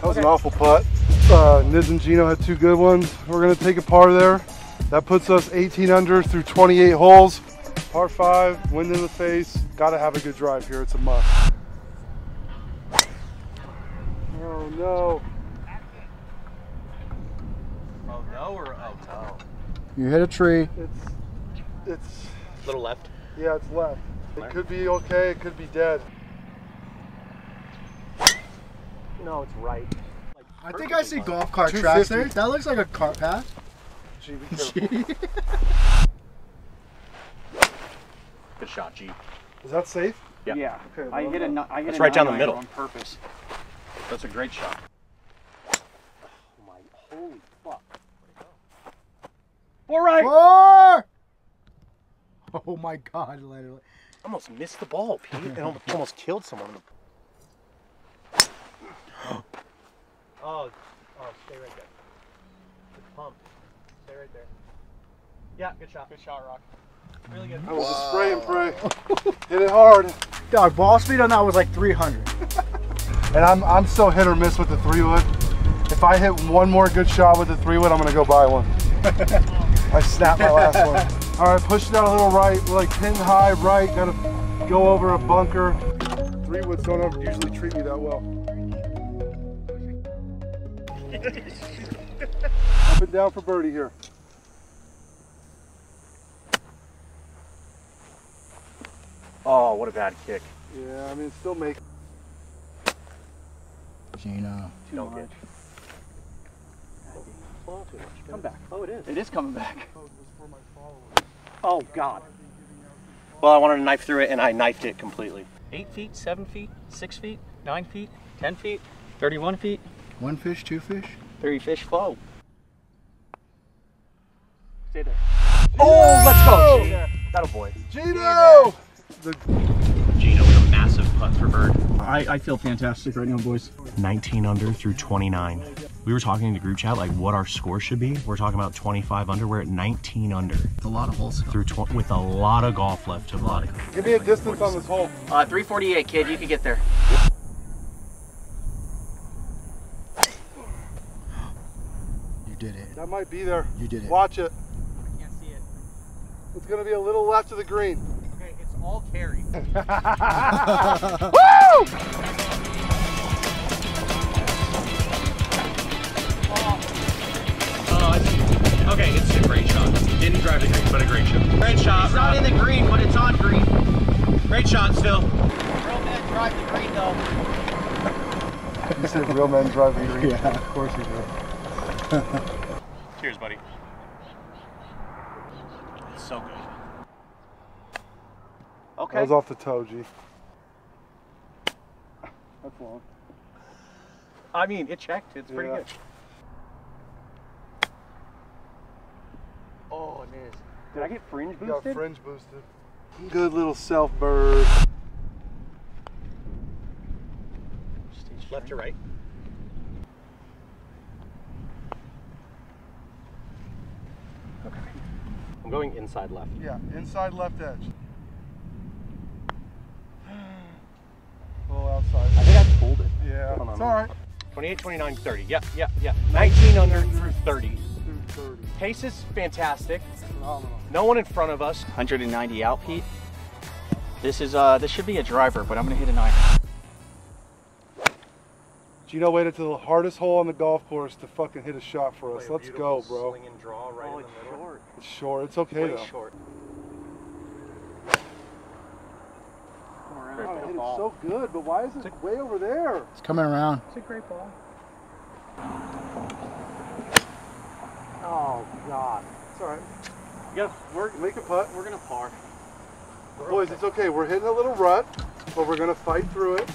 Speaker 2: That was an awful putt. Uh, Niz and Gino had two good ones. We're gonna take a par there. That puts us 18 under through 28 holes. Par five, wind in the face. Gotta have a good drive here. It's a must. Oh no.
Speaker 1: No or oh?
Speaker 5: You hit a tree.
Speaker 2: It's, it's, A
Speaker 1: Little left.
Speaker 2: yeah, it's left. It could be okay, it could be dead.
Speaker 1: No, it's right.
Speaker 5: I think I see golf cart tracks there. That looks like a cart path.
Speaker 2: Gee, be *laughs* careful.
Speaker 1: Good shot, G.
Speaker 2: Is that safe?
Speaker 1: Yeah.
Speaker 4: Yeah.
Speaker 2: Okay,
Speaker 4: I
Speaker 2: well,
Speaker 4: get a, ni-
Speaker 1: That's
Speaker 4: a
Speaker 1: right down the middle.
Speaker 4: on purpose.
Speaker 1: That's a great shot. Oh my, holy fuck.
Speaker 4: All right.
Speaker 5: Four! Oh my god, literally.
Speaker 1: Almost missed the ball, Pete, and almost, almost killed someone. *gasps* oh, oh, stay right there. Good pump. Stay right there. Yeah, good shot. Good shot, Rock. Really good.
Speaker 2: That was a spray and pray. Hit it hard.
Speaker 5: Dog, ball speed on that was like 300. *laughs*
Speaker 2: And I'm, I'm so hit or miss with the three wood. If I hit one more good shot with the three wood, I'm gonna go buy one. *laughs* I snapped my last one. *laughs* All right, push it down a little right. Like pin high right. Gotta go over a bunker. Three woods don't ever usually treat me that well. *laughs* Up and down for birdie here.
Speaker 1: Oh, what a bad kick.
Speaker 2: Yeah, I mean, still make.
Speaker 5: Gino.
Speaker 1: Don't get.
Speaker 4: Come back.
Speaker 1: Oh, it is.
Speaker 4: It is coming back.
Speaker 1: Oh, oh God. Well, I wanted to knife through it, and I knifed it completely. Eight feet, seven feet, six feet, nine feet, ten feet, 31 feet,
Speaker 5: One fish, two fish?
Speaker 1: three fish flow. Stay there. Oh, let's go. Gino. That'll boy.
Speaker 2: Gino! The,
Speaker 6: Gino with a massive putt for bird.
Speaker 4: I, I feel fantastic right now, boys.
Speaker 1: 19 under through 29. We were talking in the group chat like what our score should be. We're talking about 25 under. We're at 19 under
Speaker 5: It's a lot of holes.
Speaker 1: through tw- with a lot of golf left to play.
Speaker 2: give me a distance on this hole.
Speaker 4: Uh, 348, kid. You can get there.
Speaker 5: You did it.
Speaker 2: That might be there.
Speaker 5: You did it.
Speaker 2: Watch it.
Speaker 4: I can't see it.
Speaker 2: It's gonna be a little left of the green.
Speaker 4: Okay, it's all carry. *laughs* *laughs*
Speaker 6: Okay, it's a great shot. Didn't drive the green, but a great shot. Great shot,
Speaker 4: It's not in the green, but it's on green.
Speaker 6: Great shot still.
Speaker 4: Real men drive the green though. *laughs*
Speaker 2: You said real men drive the green.
Speaker 5: Yeah, of course you do. *laughs*
Speaker 6: Cheers, buddy.
Speaker 1: It's so good.
Speaker 2: That
Speaker 1: Okay.
Speaker 2: was off the toe, G. That's long.
Speaker 1: I mean, it checked. It's pretty
Speaker 2: Yeah.
Speaker 1: good.
Speaker 4: Oh, it is.
Speaker 1: Did I get fringe
Speaker 2: You got
Speaker 1: boosted?
Speaker 2: fringe boosted. Good little self bird.
Speaker 1: Left to right. Okay. I'm going inside left.
Speaker 2: Yeah, inside left edge. *sighs* A little outside.
Speaker 1: I think I pulled it.
Speaker 2: Yeah,
Speaker 1: Hold
Speaker 2: it's all right.
Speaker 1: 28, 29, 30. Yep, yep, yep. 19 under through 30.
Speaker 2: Through 30.
Speaker 1: Pace is fantastic.
Speaker 2: Phenomenal.
Speaker 1: No one in front of us.
Speaker 4: 190 out, Pete. This is uh, this should be a driver, but I'm gonna hit a nine.
Speaker 2: Gino waited to the hardest hole on the golf course to fucking hit a shot for us.
Speaker 1: Play
Speaker 2: Let's go, bro.
Speaker 1: Swing and draw right
Speaker 4: Oh,
Speaker 1: in
Speaker 4: it's
Speaker 1: the middle.
Speaker 4: short.
Speaker 2: It's short. It's okay
Speaker 1: Way
Speaker 2: though.
Speaker 1: short.
Speaker 2: Oh, it so good, but why is it way over there?
Speaker 5: It's coming around.
Speaker 1: It's a great ball.
Speaker 2: Oh God. It's all right.
Speaker 1: Yeah, we're,
Speaker 2: Make a putt.
Speaker 1: we're gonna par.
Speaker 2: Boys, it's okay. We're hitting a little rut, but we're gonna fight through it.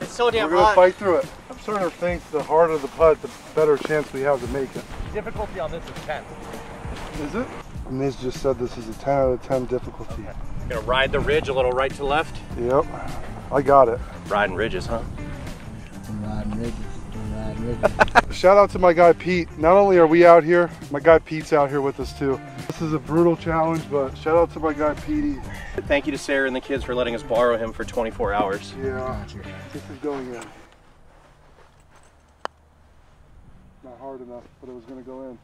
Speaker 4: It's so damn
Speaker 2: We're gonna
Speaker 4: hot.
Speaker 2: fight through it. I'm starting to think the harder the putt, the better chance we have to make it.
Speaker 1: Difficulty on this is 10.
Speaker 2: Is it? Niz just said this is a 10 out of 10 difficulty.
Speaker 1: Gonna ride the ridge a little right to left.
Speaker 2: Yep. I got it.
Speaker 1: Riding ridges, huh?
Speaker 5: I'm riding ridges. I'm riding ridges.
Speaker 2: Shout out to my guy Pete. Not only are we out here, my guy Pete's out here with us too. This is a brutal challenge, but shout out to my guy Petey.
Speaker 1: Thank you to Sarah and the kids for letting us borrow him for 24 hours.
Speaker 2: Yeah, this is going in. Not hard enough, but it was gonna go in.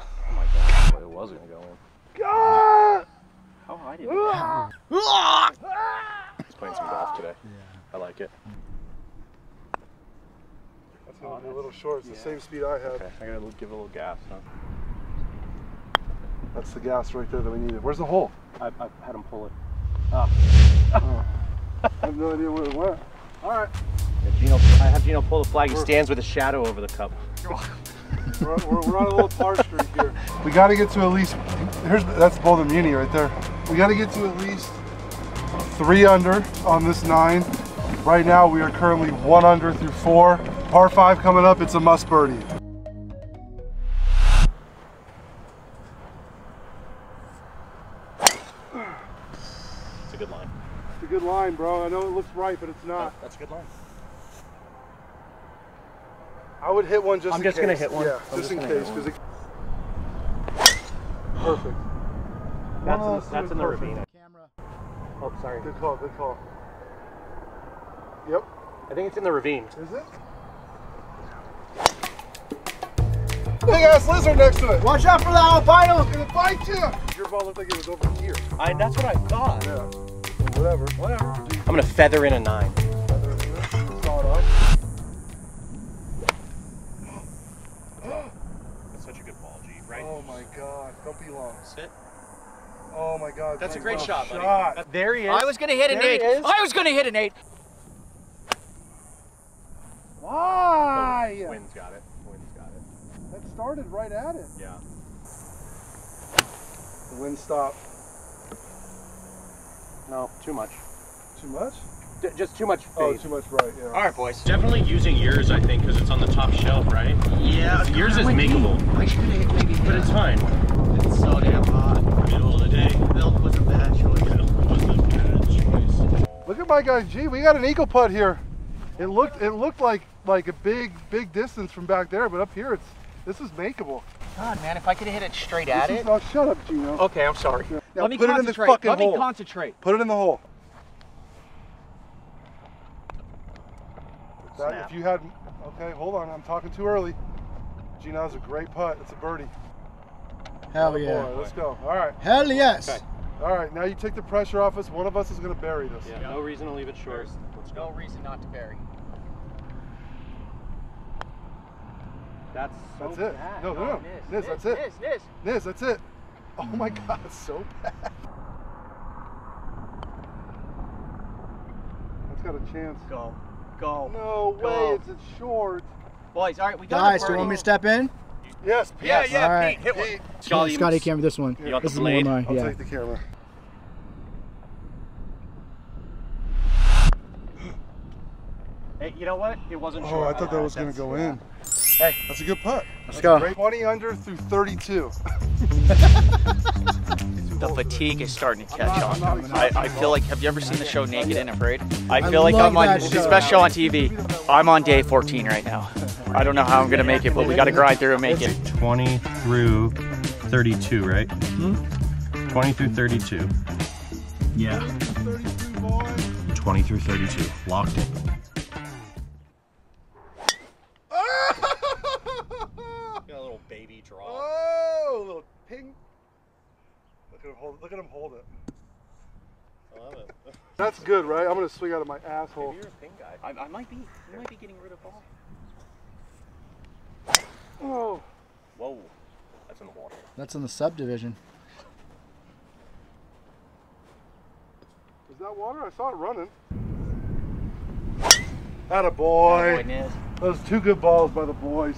Speaker 1: Oh my god, but it was gonna go in.
Speaker 2: God!
Speaker 1: How high did it *laughs* He's playing some golf today. Yeah. I like it.
Speaker 2: That's gonna be a little short. It's the same speed I have.
Speaker 1: Okay, I gotta give a little gas, huh?
Speaker 2: That's the gas right there that we needed. Where's the hole?
Speaker 1: I, I had him pull it. Ah. Oh. *laughs*
Speaker 2: I have no idea where it went. All right,
Speaker 1: Yeah, Gino, I have Gino pull the flag. He stands with a shadow over the cup.
Speaker 2: we're, we're, we're on a little par *laughs* streak here. We got to get to at least. Here's that's Boulder Muni right there. We got to get to at least three under on this nine. Right now, we are currently one under through four. Par five coming up. It's a must birdie.
Speaker 1: It's a good line.
Speaker 2: It's a good line, bro. I know it looks right, but it's not.
Speaker 1: That's a good line.
Speaker 2: I would hit one just.
Speaker 1: I'm
Speaker 2: in
Speaker 1: just gonna
Speaker 2: case.
Speaker 1: hit one.
Speaker 2: Yeah, just
Speaker 1: just
Speaker 2: in case, because it. Perfect.
Speaker 1: That's,
Speaker 2: One
Speaker 1: in, that's in the
Speaker 2: perfect.
Speaker 1: ravine.
Speaker 5: Camera.
Speaker 1: Oh, sorry.
Speaker 2: Good call. Good call. Yep.
Speaker 1: I think it's in the ravine.
Speaker 2: Is it? Big ass lizard next to it.
Speaker 5: Watch out for the albino.
Speaker 2: It's gonna bite you. Your ball looked like it was over here.
Speaker 1: I, that's what I thought.
Speaker 2: Yeah. Whatever. Whatever.
Speaker 1: I'm gonna feather in a nine.
Speaker 2: Saw it off.
Speaker 6: That's such a good ball, G. Right?
Speaker 2: Oh my god. Don't be long.
Speaker 6: Sit.
Speaker 2: Oh my god.
Speaker 6: That's a great
Speaker 2: be
Speaker 6: shot, buddy.
Speaker 1: There he is.
Speaker 4: I was gonna hit an
Speaker 1: There
Speaker 4: eight. I was gonna hit an eight.
Speaker 2: Why?
Speaker 6: Wind's got it. Wind's got it.
Speaker 2: Started right at it.
Speaker 6: Yeah.
Speaker 2: The wind stopped.
Speaker 1: No, too much.
Speaker 2: Too much?
Speaker 1: D- just too much
Speaker 2: Oh, too much right. Yeah.
Speaker 4: All right, boys.
Speaker 6: Definitely using yours, I think, because it's on the top shelf, right?
Speaker 4: Yeah,
Speaker 6: Yours is makeable,
Speaker 4: I should have hit maybe.
Speaker 6: but it's fine.
Speaker 4: It's so damn hot.
Speaker 6: Middle of the day.
Speaker 4: Milk was a bad choice.
Speaker 6: Was the bad choice.
Speaker 2: Look at my guy G. We got an eagle putt here. It looked it looked like like a big big distance from back there, but up here it's this is makeable.
Speaker 4: God, man, if I could have hit it straight at
Speaker 2: This
Speaker 4: it.
Speaker 2: is, oh, shut up, Gino.
Speaker 1: Okay, I'm sorry.
Speaker 2: Now
Speaker 4: Let me
Speaker 2: put it in the
Speaker 4: concentrate.
Speaker 2: fucking
Speaker 4: Let
Speaker 2: hole.
Speaker 4: me concentrate.
Speaker 2: put it in the hole. That, if you had, okay, hold on. I'm talking too early. Gino has a great putt. It's a birdie.
Speaker 5: Hell
Speaker 2: Boy,
Speaker 5: yeah.
Speaker 2: let's go. All right,
Speaker 5: Hell yes.
Speaker 1: Okay.
Speaker 2: all right. Now you take the pressure off us. One of us is gonna bury this.
Speaker 1: Yeah, no reason to leave it short. Let's
Speaker 4: No reason not to bury.
Speaker 1: That's so
Speaker 2: That's it.
Speaker 1: bad.
Speaker 2: No, no, no.
Speaker 1: Niz,
Speaker 2: Niz, that's it.
Speaker 1: Niz, Niz.
Speaker 2: Niz, that's it. Oh my god, it's so bad. That's got a chance.
Speaker 1: Go. Go.
Speaker 2: No way,
Speaker 1: Go.
Speaker 2: it's a short.
Speaker 1: Boys, all right, we got
Speaker 5: Guys,
Speaker 1: a
Speaker 5: do you want me to step in?
Speaker 2: Yes,
Speaker 1: Yeah,
Speaker 2: yes.
Speaker 1: yeah,
Speaker 5: All right.
Speaker 1: Pete, hit one.
Speaker 2: Pete,
Speaker 1: Scotty,
Speaker 5: Scotty, camera this one.
Speaker 1: You want
Speaker 5: this
Speaker 1: the
Speaker 5: is one of
Speaker 1: blade?
Speaker 5: mine,
Speaker 2: I'll
Speaker 5: yeah.
Speaker 2: take the camera.
Speaker 1: Hey, you know what? It wasn't
Speaker 2: Oh,
Speaker 1: short.
Speaker 2: I thought that was going to go in.
Speaker 1: Hey.
Speaker 2: That's a good putt.
Speaker 5: Let's go.
Speaker 2: Great 20 under through 32. *laughs*
Speaker 4: The fatigue is starting to catch
Speaker 2: I'm not
Speaker 4: on. I, I feel like, have you ever seen the show Naked and Afraid? I
Speaker 5: I
Speaker 4: feel like I'm on,
Speaker 5: that
Speaker 4: it's the best show on TV. I'm on day 14 right now. I don't know how I'm going to make it, but we got to grind through and make it.
Speaker 6: 20 through 32, right? Hmm? 20 through 32. Yeah. 20 through 32. Locked in.
Speaker 1: Got a little baby draw.
Speaker 2: Oh, little ping. Look at him hold. Look at him hold it.
Speaker 1: I love it. *laughs*
Speaker 2: That's good, right? I'm gonna swing out of my asshole.
Speaker 1: You're a ping guy.
Speaker 4: I, I might be, I might be getting rid of ball.
Speaker 2: Oh,
Speaker 1: Whoa. That's in the water.
Speaker 5: That's in the subdivision.
Speaker 2: is that water? I saw it running. Atta
Speaker 4: Boy,
Speaker 2: boy.
Speaker 4: Niz.
Speaker 2: Those two good balls by the boys.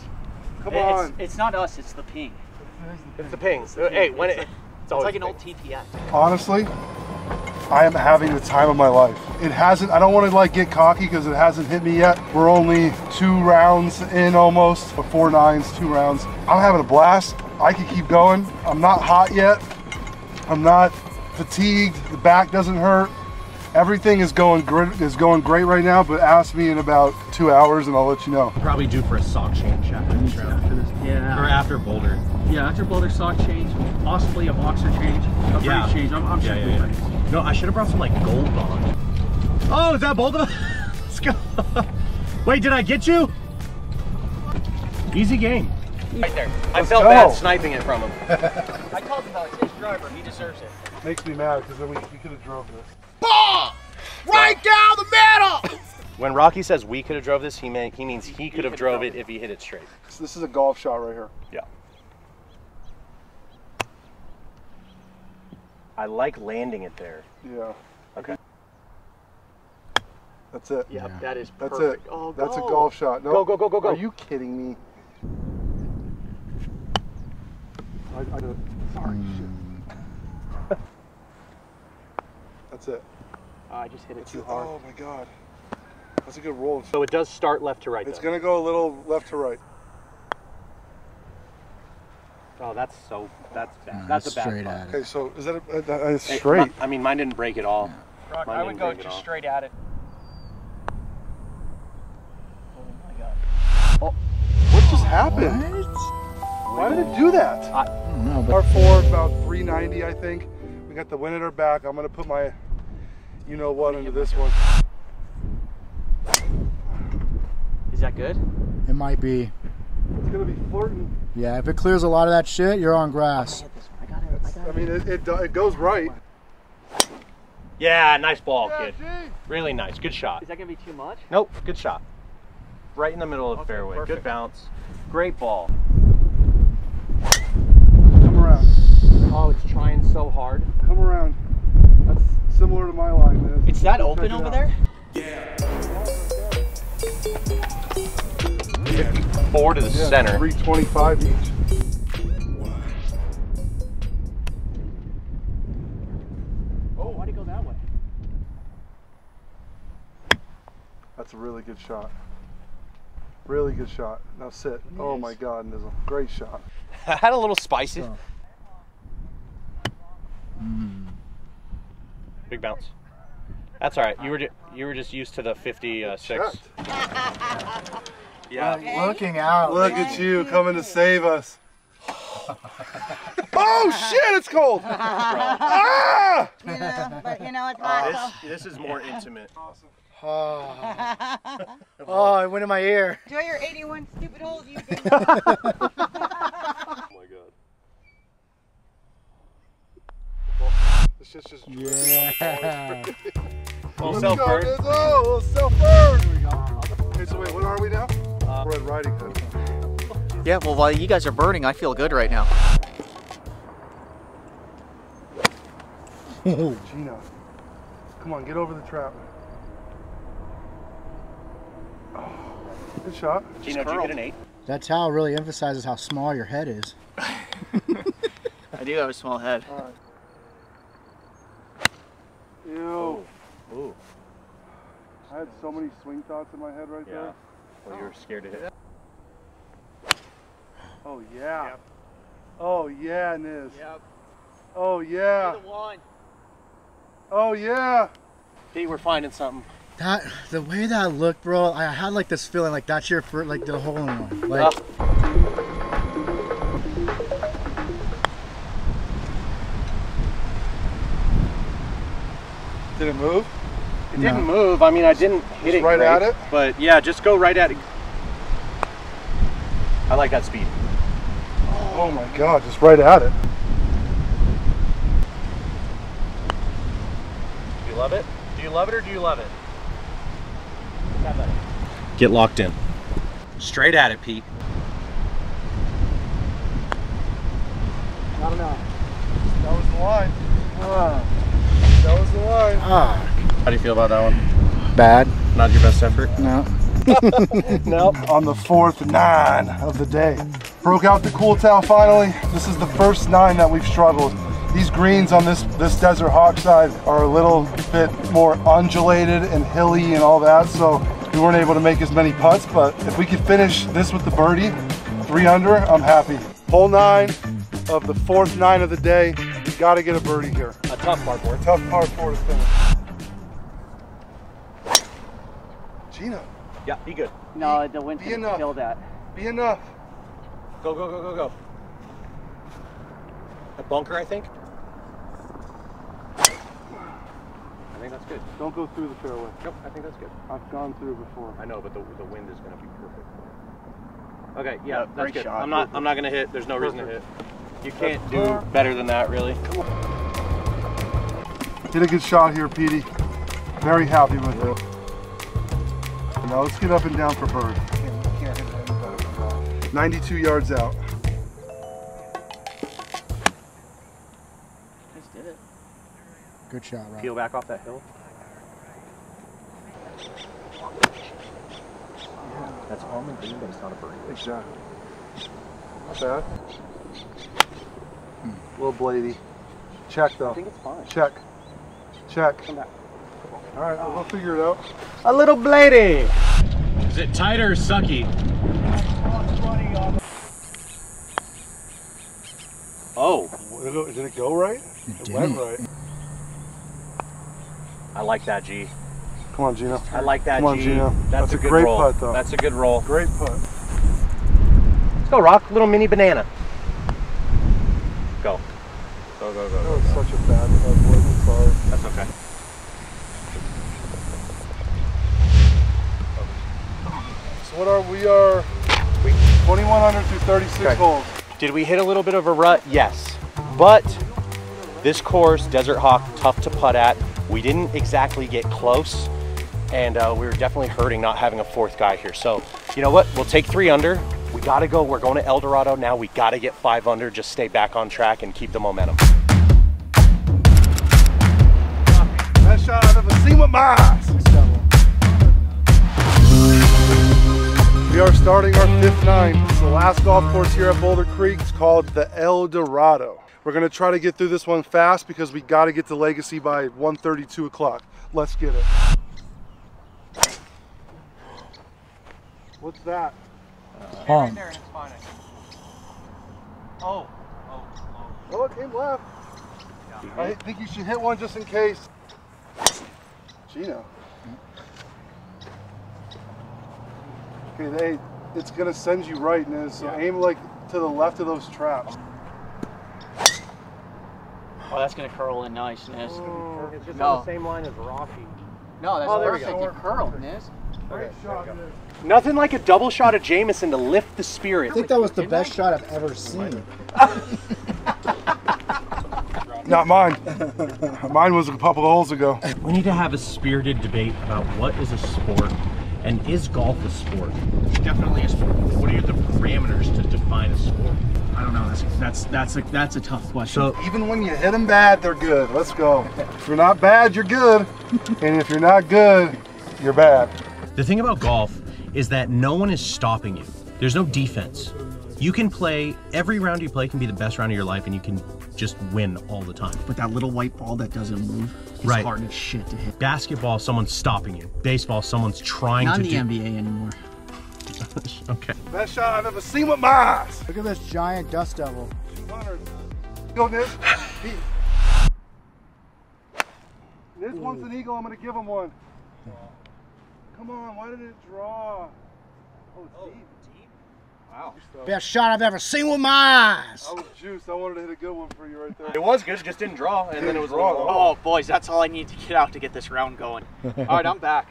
Speaker 2: Come
Speaker 4: It's,
Speaker 2: on.
Speaker 4: it's not us, it's the ping.
Speaker 1: It's the ping. Hey, when it. It's,
Speaker 4: It's like an
Speaker 1: the
Speaker 4: old TPS.
Speaker 2: Honestly, I am having the time of my life. It hasn't. I don't want to like get cocky because it hasn't hit me yet. We're only two rounds in almost, or four nines, two rounds. I'm having a blast. I can keep going. I'm not hot yet. I'm not fatigued. The back doesn't hurt. Everything is going great. Is going great right now. But ask me in about two hours, and I'll let you know.
Speaker 6: Probably due for a sock change after this round. Or after Boulder.
Speaker 7: Yeah. After Boulder sock change, possibly a boxer change, a brief
Speaker 6: Yeah.
Speaker 7: change. I'm, I'm
Speaker 6: Yeah,
Speaker 7: sure
Speaker 6: yeah, yeah. No, I should have brought some like gold bond. Oh, is that both of them? *laughs* Let's go. *laughs* Wait, did I get you? Easy game.
Speaker 1: Right there. I felt
Speaker 2: go.
Speaker 1: bad sniping it from him. *laughs*
Speaker 4: I called him though, it's his driver, he deserves it.
Speaker 2: Makes me mad because then we, we could have drove this. Ball! Right down the middle!
Speaker 1: When Rocky says we could have drove this, he meant he means he could have drove it if he hit it straight.
Speaker 2: This is a golf shot right here.
Speaker 1: Yeah. I like landing it there.
Speaker 2: Yeah.
Speaker 1: Okay.
Speaker 2: That's it.
Speaker 4: Yep, that is
Speaker 2: That's
Speaker 4: perfect.
Speaker 2: it.
Speaker 4: Oh,
Speaker 2: That's a golf shot. No.
Speaker 1: Go, go, go, go, go.
Speaker 2: Are you kidding me? I, I, don't sorry, hmm. shit. That's it.
Speaker 4: Oh, I just hit it
Speaker 2: That's
Speaker 4: too
Speaker 2: it.
Speaker 4: hard.
Speaker 2: Oh my god. That's a good roll.
Speaker 1: So it does start left to right.
Speaker 2: It's gonna go a little left to right.
Speaker 1: Oh, that's so. That's bad.
Speaker 5: No,
Speaker 1: that's a
Speaker 5: it's
Speaker 1: bad.
Speaker 5: straight
Speaker 1: putt.
Speaker 5: at it.
Speaker 2: Okay, so is that a, uh, uh, it's
Speaker 1: Hey,
Speaker 2: straight?
Speaker 1: mi- I mean, mine didn't break at all.
Speaker 4: Rock, I would go just straight at it. Oh my god.
Speaker 2: Oh, What just happened? Why did it do that?
Speaker 5: I don't know, but
Speaker 2: Par four, about 390, I think. We got the wind at our back. I'm gonna put my, you know what, into this one.
Speaker 4: Is that good?
Speaker 5: it might be.
Speaker 2: It's gonna be flirting.
Speaker 5: Yeah, if it clears a lot of that shit, you're on grass.
Speaker 4: Hit this one. I. I
Speaker 2: I mean, it, it, it goes right.
Speaker 1: Yeah, nice ball,
Speaker 2: Yeah,
Speaker 1: kid.
Speaker 2: gee.
Speaker 1: Really nice. Good shot.
Speaker 4: Is that gonna be too much?
Speaker 1: Nope. Good shot. Right in the middle of the
Speaker 4: Okay,
Speaker 1: fairway. Good bounce. Great ball.
Speaker 2: Come around.
Speaker 1: Oh, it's trying so hard.
Speaker 2: Come around. That's similar to my line. man.
Speaker 4: It's that
Speaker 2: Check
Speaker 4: open
Speaker 2: it
Speaker 4: over
Speaker 2: out.
Speaker 4: there?
Speaker 1: Four to the
Speaker 2: Yeah,
Speaker 1: center.
Speaker 2: 325 each.
Speaker 4: Oh, why'd it go that way?
Speaker 2: That's a really good shot. Really good shot. Now sit. Oh my God, Nizzle. Great shot.
Speaker 1: I *laughs* had a little spicy.
Speaker 5: So.
Speaker 1: Big bounce. That's all right. You were you were just used to the 56.
Speaker 2: Uh, Checked. *laughs*
Speaker 1: Yeah.
Speaker 5: Looking out.
Speaker 2: Look at you coming to save us. *laughs* oh shit, it's cold. *laughs* ah!
Speaker 8: You know, but you know it's hot.
Speaker 1: This this is more *laughs* intimate.
Speaker 5: Oh, oh, it went in my ear.
Speaker 8: enjoy your 81 stupid holes you can.
Speaker 1: Oh my god.
Speaker 2: This shit's just
Speaker 5: Yeah.
Speaker 1: Full
Speaker 2: Let's
Speaker 1: self
Speaker 2: go,
Speaker 1: first.
Speaker 2: Nizzle. Little self first. Okay, so wait, what are we now? We're Riding Hood.
Speaker 4: Yeah, well, while you guys are burning, I feel good right now.
Speaker 2: Gino. Come on, get over the trap. Oh, good shot.
Speaker 1: Gino, did you get an eight?
Speaker 5: That towel really emphasizes how small your head is. *laughs*
Speaker 4: I do have a small head.
Speaker 2: Ew.
Speaker 1: Ooh.
Speaker 2: I had so many swing thoughts in my head right there.
Speaker 1: Well, you were scared to hit.
Speaker 2: Oh yeah. Oh yeah, Niz.
Speaker 4: Yep.
Speaker 2: Oh yeah.
Speaker 4: one.
Speaker 2: Oh yeah.
Speaker 1: Pete, we're finding something.
Speaker 5: That the way that looked, bro. I had like this feeling like that's your for like the hole in one. Like
Speaker 2: Did it move?
Speaker 1: It didn't move. I mean, I didn't hit
Speaker 2: Just
Speaker 1: it
Speaker 2: right
Speaker 1: great,
Speaker 2: at it?
Speaker 1: But yeah, just go right at it. I like that speed.
Speaker 2: Oh my god, just right at it.
Speaker 1: Do you love it? Do you love it or do you love it? Get locked in. Straight at it, Pete.
Speaker 2: Not enough. That was the line. That was the line.
Speaker 5: ah,
Speaker 1: How do you feel about that one?
Speaker 5: bad.
Speaker 1: Not your best effort?
Speaker 5: No. *laughs*
Speaker 2: Nope. On the fourth nine of the day. Broke out the cool towel finally. This is the first nine that we've struggled. These greens on this, this Desert Hawk side are a little bit more undulated and hilly and all that, so we weren't able to make as many putts, but if we could finish this with the birdie, three under, I'm happy. Hole nine of the fourth nine of the day. We gotta get a birdie here.
Speaker 1: A tough part for it.
Speaker 2: Tough par four to finish. Gino,
Speaker 1: Yeah, be good.
Speaker 4: No, the wind
Speaker 2: Be enough.
Speaker 4: killed that.
Speaker 2: be enough.
Speaker 1: Go, go, go, go, go. A bunker, I think. I think that's good.
Speaker 2: Don't go through the fairway.
Speaker 1: Nope, I think that's good.
Speaker 2: I've gone through before.
Speaker 1: I know, but the, the wind is going to be perfect. Okay, yeah, that's good.
Speaker 4: shot.
Speaker 1: I'm not. I'm not going to hit. There's no reason to hit. You can't do better than that, really.
Speaker 2: Hit a good shot here, Petey. Very happy with it. Now let's get up and down for bird. 92 yards out.
Speaker 4: Just did it.
Speaker 5: Good shot, Rob.
Speaker 1: Peel back off that hill. That's almond green, but it's not a bird.
Speaker 2: Exactly. Not bad. Hmm. A little blady. Check though.
Speaker 1: I think it's fine.
Speaker 2: Check. Check.
Speaker 1: Come back.
Speaker 2: All right, we'll figure it out.
Speaker 1: A little blady.
Speaker 6: Is it tight or sucky?
Speaker 1: Oh,
Speaker 2: Did it, did it go right? It, went right.
Speaker 1: I like that, G.
Speaker 2: Come on, Gino.
Speaker 1: I like that,
Speaker 2: Come on,
Speaker 1: G.
Speaker 2: Gino.
Speaker 1: That's,
Speaker 2: That's
Speaker 1: a,
Speaker 2: a
Speaker 1: good
Speaker 2: great
Speaker 1: roll.
Speaker 2: putt, though.
Speaker 1: That's a good roll.
Speaker 2: Great putt.
Speaker 1: Let's go, Rock. Little mini banana. Go. Go, go, go.
Speaker 2: That
Speaker 1: go,
Speaker 2: was
Speaker 1: go.
Speaker 2: such a bad putt, boys. I'm sorry.
Speaker 1: That's okay.
Speaker 2: What are we are? 2100 through 36
Speaker 1: Okay.
Speaker 2: holes.
Speaker 1: Did we hit a little bit of a rut? Yes. But this course, Desert Hawk, tough to putt at. We didn't exactly get close, and uh, we were definitely hurting not having a fourth guy here. So, you know what? We'll take three under. We gotta go. We're going to El Dorado now. We gotta get five under. Just stay back on track and keep the momentum.
Speaker 2: Best shot I've ever seen with my eyes. We are starting our fifth nine. It's the last golf course here at Boulder Creek. It's called the El Dorado. We're gonna try to get through this one fast because we gotta get to Legacy by 1.32 o'clock. Let's get it. What's that?
Speaker 5: Palm.
Speaker 1: Oh
Speaker 2: oh, oh. oh, it came left. I think you should hit one just in case. Gino. Okay, they, it's gonna send you right, Niz, so aim like to the left of those traps.
Speaker 4: Oh, that's gonna curl in nice, Niz.
Speaker 1: Oh, it's just
Speaker 4: No.
Speaker 1: on the same line as Rocky.
Speaker 4: No, that's
Speaker 1: Oh, there we
Speaker 4: perfect.
Speaker 1: go.
Speaker 4: You curl, Niz.
Speaker 2: Great shot, Niz.
Speaker 1: Nothing like a double shot of Jameson to lift the spirit.
Speaker 5: I think that was the best shot I've ever seen. *laughs*
Speaker 2: Not mine. mine was a couple of holes ago.
Speaker 6: We need to have a spirited debate about what is a sport and is golf a sport.
Speaker 7: definitely a sport.
Speaker 6: What are the parameters to define a sport?
Speaker 7: I don't know. That's that's that's a that's a tough question.
Speaker 2: So Even when you hit them bad, they're good. Let's go. If you're not bad, you're good. And if you're not good, you're bad.
Speaker 1: The thing about golf is that no one is stopping you. There's no defense. You can play every round you play can be the best round of your life, and you can just win all the time.
Speaker 7: but that little white ball that doesn't move is
Speaker 1: Right.
Speaker 7: hard as shit to hit.
Speaker 1: Basketball, someone's stopping you. Baseball, someone's trying
Speaker 7: Not
Speaker 1: to
Speaker 7: in the
Speaker 1: do.
Speaker 7: NBA anymore. *laughs*
Speaker 1: Okay.
Speaker 2: Best shot I've ever seen with my eyes.
Speaker 5: Look at this giant dust devil.
Speaker 2: 200. Go, Niz. He- Niz wants an eagle. I'm going to give him one. Come on. Why did it draw? Oh, it's oh. deep. Wow.
Speaker 5: Best shot I've ever seen with my eyes.
Speaker 2: I was juiced. I wanted to hit a good one for you right there.
Speaker 1: It was good, just didn't draw, and then it was a
Speaker 2: Draw, oh.
Speaker 4: oh, boys, that's all I need to get out to get this round going. *laughs* All right, I'm back.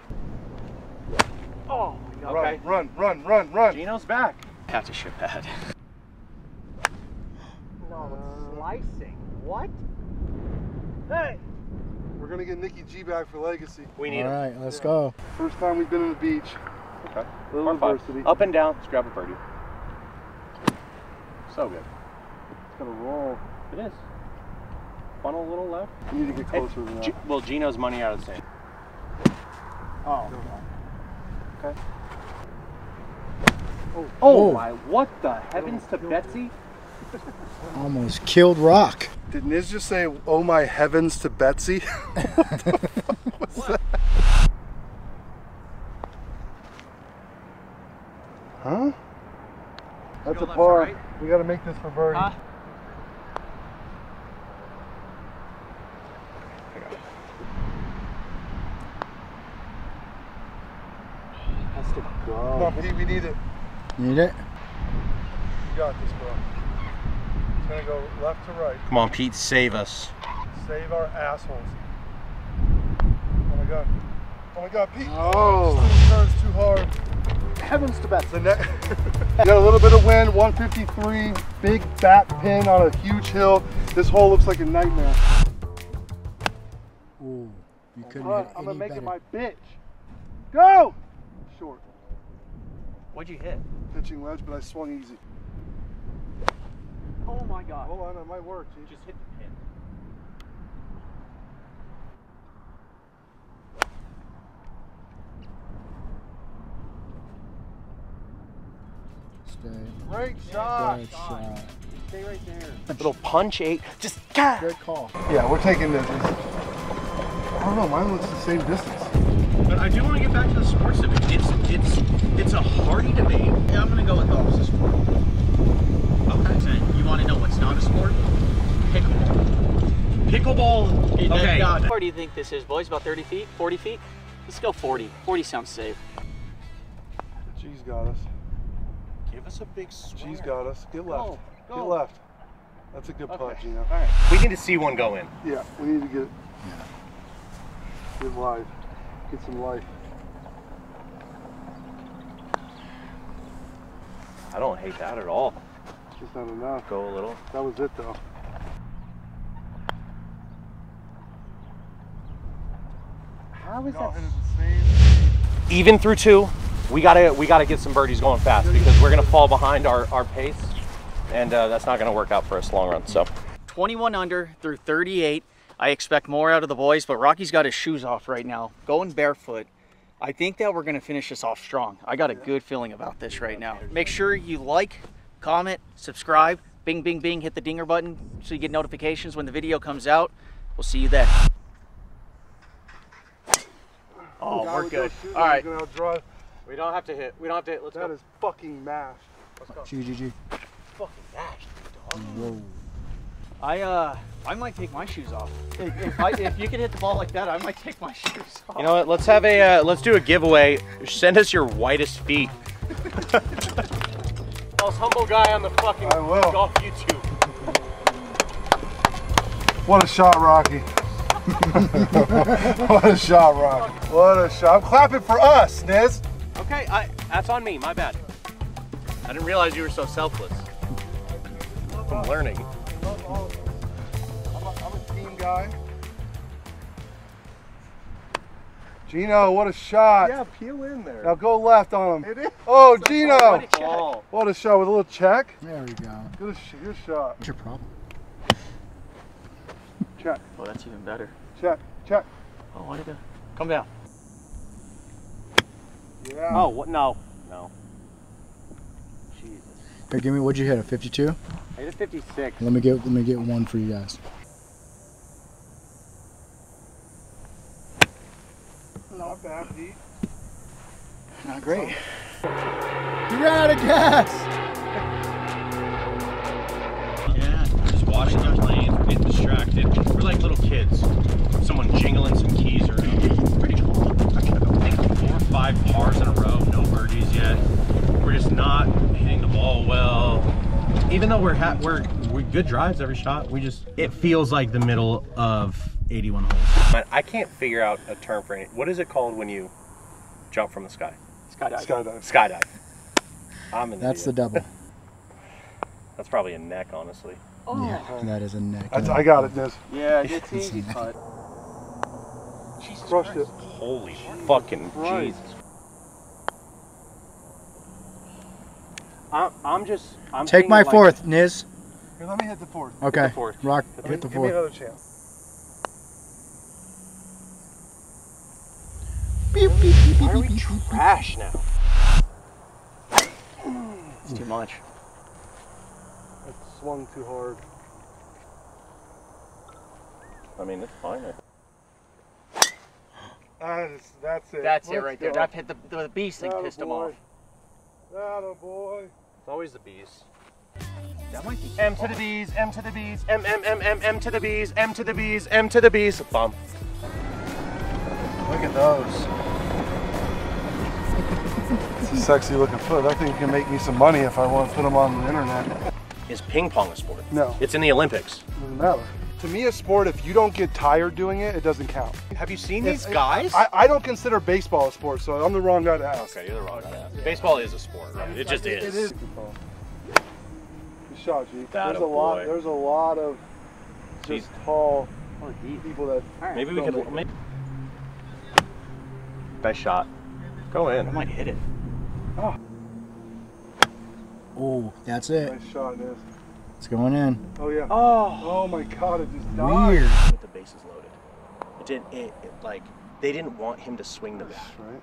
Speaker 4: Oh, okay.
Speaker 2: Run, run, run, run, run.
Speaker 1: Gino's back.
Speaker 4: That's to shit pad.
Speaker 1: No, it's uh, slicing. What?
Speaker 2: Hey! We're going to get Nikki G back for Legacy.
Speaker 1: We need
Speaker 5: All
Speaker 1: him.
Speaker 5: right, let's go.
Speaker 2: First time we've been on the beach.
Speaker 1: Okay.
Speaker 2: Little
Speaker 1: Par five.
Speaker 2: adversity.
Speaker 1: Up and down. Let's grab a birdie. So good.
Speaker 2: It's going to roll.
Speaker 1: It is. Funnel a little left.
Speaker 2: You need to get closer than that.
Speaker 1: G- well, Gino's money out of the same.
Speaker 2: Oh.
Speaker 1: Oh.
Speaker 5: oh, Oh.
Speaker 1: my! What the heavens to Betsy? *laughs*
Speaker 5: Almost killed Rock.
Speaker 2: Did Niz just say, oh my heavens to Betsy? *laughs* what the fuck was that? Huh? That's a
Speaker 4: left to
Speaker 2: par.
Speaker 4: Right?
Speaker 2: We got to make this for birdie.
Speaker 4: Huh?
Speaker 1: Has to
Speaker 2: Come on, Pete, we need it.
Speaker 5: Need it?
Speaker 2: You got this, bro. It's going to go left to right.
Speaker 1: Come on, Pete, save us.
Speaker 2: Save our assholes. Oh my god. Oh my god, Pete. Oh. This turns too hard.
Speaker 5: Heavens to Betsy.
Speaker 2: The *laughs* you got a little bit of wind, 153, big bat pin on a huge hill. This hole looks like a nightmare.
Speaker 5: Ooh, you couldn't
Speaker 2: Alright,
Speaker 5: hit
Speaker 2: I'm gonna make
Speaker 5: better.
Speaker 2: it my bitch. Go! Short.
Speaker 4: What'd you hit?
Speaker 2: Pitching wedge, but I swung easy.
Speaker 4: Oh my god.
Speaker 2: Hold on, it might work. G.
Speaker 1: Just hit
Speaker 5: Stay.
Speaker 2: Great shot.
Speaker 5: Good shot.
Speaker 2: Stay right there.
Speaker 1: Little punch eight. Just God.
Speaker 5: Good call.
Speaker 2: Yeah, we're taking this. I don't know, mine looks the same distance.
Speaker 6: But I do want to get back to the sports of it. It's it's it's a hardy debate.
Speaker 4: Yeah, I'm gonna go with golf as a sport.
Speaker 6: Okay.
Speaker 4: You want to know what's not a sport? Pickleball.
Speaker 6: Pickleball. Okay.
Speaker 4: How far do you think this is, boys? About 30 feet? 40 feet? Let's go 40. 40 sounds safe.
Speaker 2: G's got us.
Speaker 1: Give us a big swing.
Speaker 2: G's got us. Get left.
Speaker 1: Go,
Speaker 2: Get left. That's a good putt, Gino.
Speaker 1: All right. We need to see one go in.
Speaker 2: Yeah, we need to get get live. Get some life.
Speaker 1: I don't hate that at all.
Speaker 2: Just not enough.
Speaker 1: Go a little.
Speaker 2: That was it though.
Speaker 1: How is
Speaker 2: We all hit it the same.
Speaker 1: Even through two, we gotta we gotta get some birdies going fast because we're gonna fall behind our, our pace, and uh, that's not gonna work out for us long run. So
Speaker 4: 21 under through 38. I expect more out of the boys, but Rocky's got his shoes off right now, going barefoot. I think that we're gonna finish this off strong. I got a good feeling about this right now. Make sure you like, comment, subscribe, bing, bing, bing, hit the dinger button so you get notifications when the video comes out. We'll see you then. Oh, we're good.
Speaker 2: those shoes
Speaker 4: All
Speaker 2: on
Speaker 4: right.
Speaker 2: Is gonna outdraw-
Speaker 1: we don't have to hit. We don't have to hit. Let's
Speaker 2: That is fucking mash.
Speaker 5: GGG. Whoa.
Speaker 4: I uh, I might take my shoes off. If, if, I, if you can hit the ball like that, I might take my *laughs* shoes off.
Speaker 1: You know what? Let's have a uh, let's do a giveaway. Send us your whitest feet. *laughs* Most humble guy on the fucking
Speaker 2: I will.
Speaker 1: golf YouTube.
Speaker 2: What a shot, Rocky. *laughs* what a shot, Rocky. What a shot. I'm clapping for us, Niz.
Speaker 1: Okay, I, that's on me. My bad. I didn't realize you were so selfless. I'm learning.
Speaker 2: Love all of us. I'm a, I'm a team guy. Gino, what a shot.
Speaker 3: Yeah, peel in there.
Speaker 2: Now go left on him.
Speaker 3: It is.
Speaker 2: Oh, Gino.
Speaker 3: Oh,
Speaker 2: What a shot with a little check.
Speaker 5: There we go.
Speaker 2: Good, good shot.
Speaker 5: What's your problem?
Speaker 2: Check,
Speaker 4: Oh, that's even better.
Speaker 2: check, check.
Speaker 4: Oh, what did it? Come down.
Speaker 2: Yeah.
Speaker 1: Oh, what? No, no. Jesus.
Speaker 5: Here, give me. What'd you hit? A 52?
Speaker 1: I hit a 56.
Speaker 5: Let me get. Let me get one for you guys.
Speaker 2: Not bad, Pete.
Speaker 5: Not great. You ran out of gas.
Speaker 1: Yeah, just watching them playing, getting distracted. We're like little kids. Someone jingling some keys around. Pretty cool. Five pars in a row, no birdies yet. We're just not hitting the ball well. Even though we're ha- we're we're good drives every shot, we just it feels like the middle of 81 holes. I can't figure out a term for it. What is it called when you jump from the sky?
Speaker 4: Skydive.
Speaker 2: Skydive.
Speaker 1: Skydive. I'm an
Speaker 5: That's the double. *laughs*
Speaker 1: That's probably a neck, honestly. Oh.
Speaker 5: Yeah, that is a neck.
Speaker 2: That's, I got it, Niz.
Speaker 4: Yeah, it's easy putt.
Speaker 2: Crushed it.
Speaker 1: Holy fucking
Speaker 2: Christ.
Speaker 1: Jesus. I'm, I'm just. I'm
Speaker 5: Take my
Speaker 1: like,
Speaker 5: fourth, Niz.
Speaker 2: Here, let me hit the fourth.
Speaker 5: Okay.
Speaker 1: fourth.
Speaker 5: Rock.
Speaker 2: Let me-
Speaker 5: Hit the
Speaker 2: Give me another chance.
Speaker 1: Why are we trash now?
Speaker 4: It's too much.
Speaker 2: It swung too hard.
Speaker 1: I mean, it's fine.
Speaker 2: That is, that's it.
Speaker 4: That's it
Speaker 2: Let's
Speaker 4: right there.
Speaker 2: go.
Speaker 4: That hit the, the beast thing
Speaker 2: Atta
Speaker 4: pissed him
Speaker 2: boy.
Speaker 4: off.
Speaker 2: Atta boy.
Speaker 1: It's always the bees.
Speaker 4: That might be.
Speaker 1: M to the bees, M to the bees, M, M, M, M, M to the bees, M to the bees, M to the bees. Bump.
Speaker 2: Look at those. *laughs* It's a sexy looking foot. I think can make me some money if I want to put them on the internet.
Speaker 1: Is ping pong a sport?
Speaker 2: No.
Speaker 1: It's in the Olympics.
Speaker 2: Doesn't matter. To me, a sport, if you don't get tired doing it, it doesn't count.
Speaker 1: Have you seen
Speaker 2: It's-
Speaker 1: these guys?
Speaker 2: I, I don't consider baseball a sport, so I'm the wrong guy to ask.
Speaker 1: okay, you're the wrong guy. Baseball is a sport, right? It just is.
Speaker 2: It is. Good shot, G.
Speaker 1: That
Speaker 2: there's
Speaker 1: a
Speaker 2: a lot.
Speaker 1: boy.
Speaker 2: There's a lot of just tall people that.
Speaker 1: Maybe we
Speaker 2: don't
Speaker 1: could.
Speaker 2: make.
Speaker 1: Maybe... Nice shot. Go in.
Speaker 4: I might hit it.
Speaker 5: Oh, that's it.
Speaker 2: Nice shot, Niz.
Speaker 5: It's going in.
Speaker 2: Oh yeah.
Speaker 1: Oh.
Speaker 2: Oh my God! It just died.
Speaker 5: Weird.
Speaker 1: With the bases loaded. It didn't. It, it like they didn't want him to swing the bat.
Speaker 2: Right.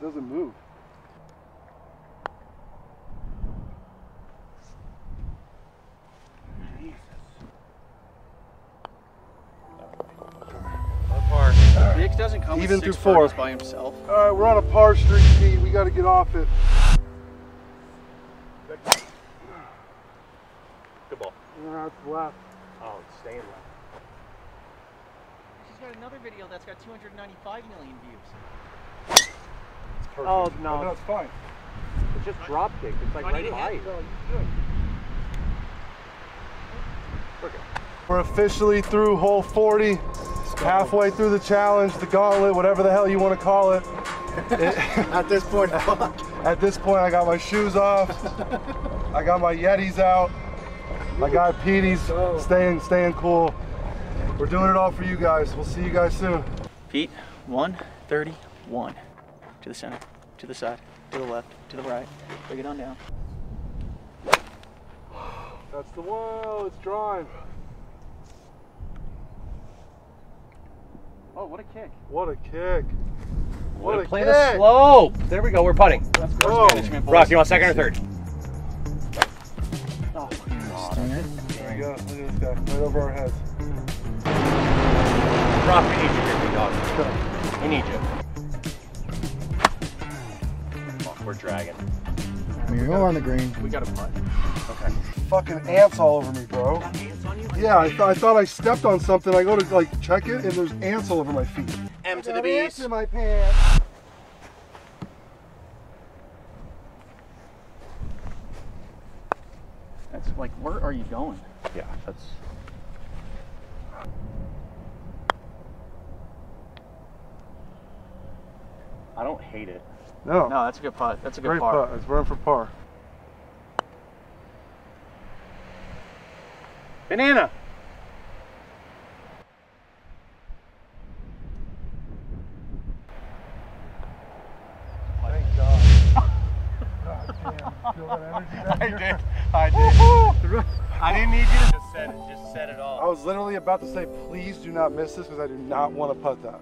Speaker 2: It doesn't move.
Speaker 4: Doesn't come
Speaker 2: Even through four.
Speaker 4: by himself.
Speaker 2: All right, we're on a par street, Pete. We got to get off it.
Speaker 1: Good ball.
Speaker 2: That's left.
Speaker 1: Oh, it's staying left.
Speaker 4: She's got another video that's got 295 million views.
Speaker 2: Perfect.
Speaker 1: Oh, no.
Speaker 2: Oh, no, it's fine.
Speaker 1: It's just drop kick. It's like
Speaker 4: I
Speaker 1: right
Speaker 4: need a
Speaker 1: by
Speaker 4: hit.
Speaker 1: you.
Speaker 2: We're officially through hole 40, halfway through the challenge, the gauntlet, whatever the hell you want to call it. *laughs*
Speaker 5: At this point, *laughs*
Speaker 2: At this point, I got my shoes off. I got my Yetis out. I got Petey's staying, staying cool. We're doing it all for you guys. We'll see you guys soon.
Speaker 4: Pete, 131. To the center, to the side, to the left, to the right. Bring it on down.
Speaker 2: That's the one. It's drawing.
Speaker 4: Oh, what a kick.
Speaker 2: What a kick. What a
Speaker 1: Play
Speaker 2: kick.
Speaker 1: the slope. There we go. We're putting.
Speaker 4: That's course
Speaker 2: Oh.
Speaker 4: management, boys.
Speaker 1: Rock, you want second or third?
Speaker 4: Oh, God.
Speaker 2: There we go. Look at this guy. Right over our heads.
Speaker 1: Rock, we need you here, big dog. We need you. Oh, we're dragging.
Speaker 5: You're on the green.
Speaker 4: we got a putt.
Speaker 1: Okay.
Speaker 2: Fucking ants all over me, bro. Yeah, I, th- I thought I stepped on something. I go to like check it, and there's ants all over my feet.
Speaker 1: M to the
Speaker 2: Got ants in my pants.
Speaker 4: That's like, where are you going?
Speaker 1: Yeah, that's. I don't hate it.
Speaker 2: No.
Speaker 4: No, that's a good putt. That's a good
Speaker 2: Great
Speaker 4: par.
Speaker 2: putt. It's running for par.
Speaker 1: Banana. Thank God. *laughs* I did. I did. *laughs* I didn't need you to just set it, just set it all.
Speaker 2: I was literally about to say, please do not miss this because I do not want to putt that.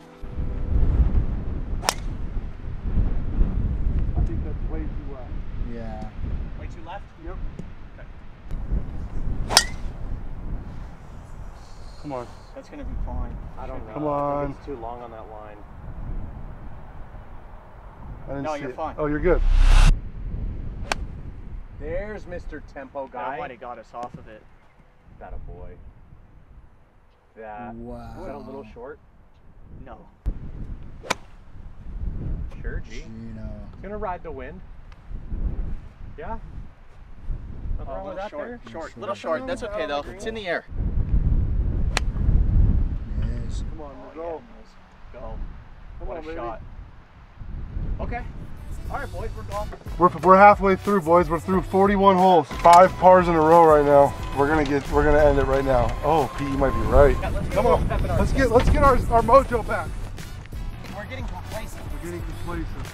Speaker 2: Come on.
Speaker 4: That's gonna be fine.
Speaker 1: I don't know.
Speaker 2: Come
Speaker 1: I
Speaker 2: on.
Speaker 1: think it's too long on that line.
Speaker 2: I didn't
Speaker 4: No,
Speaker 2: see
Speaker 4: you're
Speaker 2: it.
Speaker 4: fine.
Speaker 2: Oh, you're good.
Speaker 1: There's Mr. Tempo
Speaker 4: That
Speaker 1: guy.
Speaker 4: might have got us off of it.
Speaker 1: That a boy. That.
Speaker 5: Wow.
Speaker 1: Is that a little short?
Speaker 4: No.
Speaker 1: Sure, G.
Speaker 5: Gino.
Speaker 1: It's gonna ride the wind. Yeah. Nothing
Speaker 4: Oh, a
Speaker 1: wrong with
Speaker 4: little
Speaker 1: that
Speaker 4: short.
Speaker 1: there?
Speaker 4: Short. Little short. That's okay though. It's in the air.
Speaker 5: Yes.
Speaker 2: Come on, let's go.
Speaker 4: Go.
Speaker 2: Come
Speaker 4: What
Speaker 2: on,
Speaker 4: a
Speaker 2: baby.
Speaker 4: shot. Okay. All right, boys, we're gone.
Speaker 2: We're, we're halfway through, boys. We're through 41 holes, five pars in a row right now. We're gonna get, we're gonna end it right now. Oh, Pete, you might be right. Come on, let's get, let's get our, our mojo back.
Speaker 4: We're getting complacent.
Speaker 2: We're getting complacent.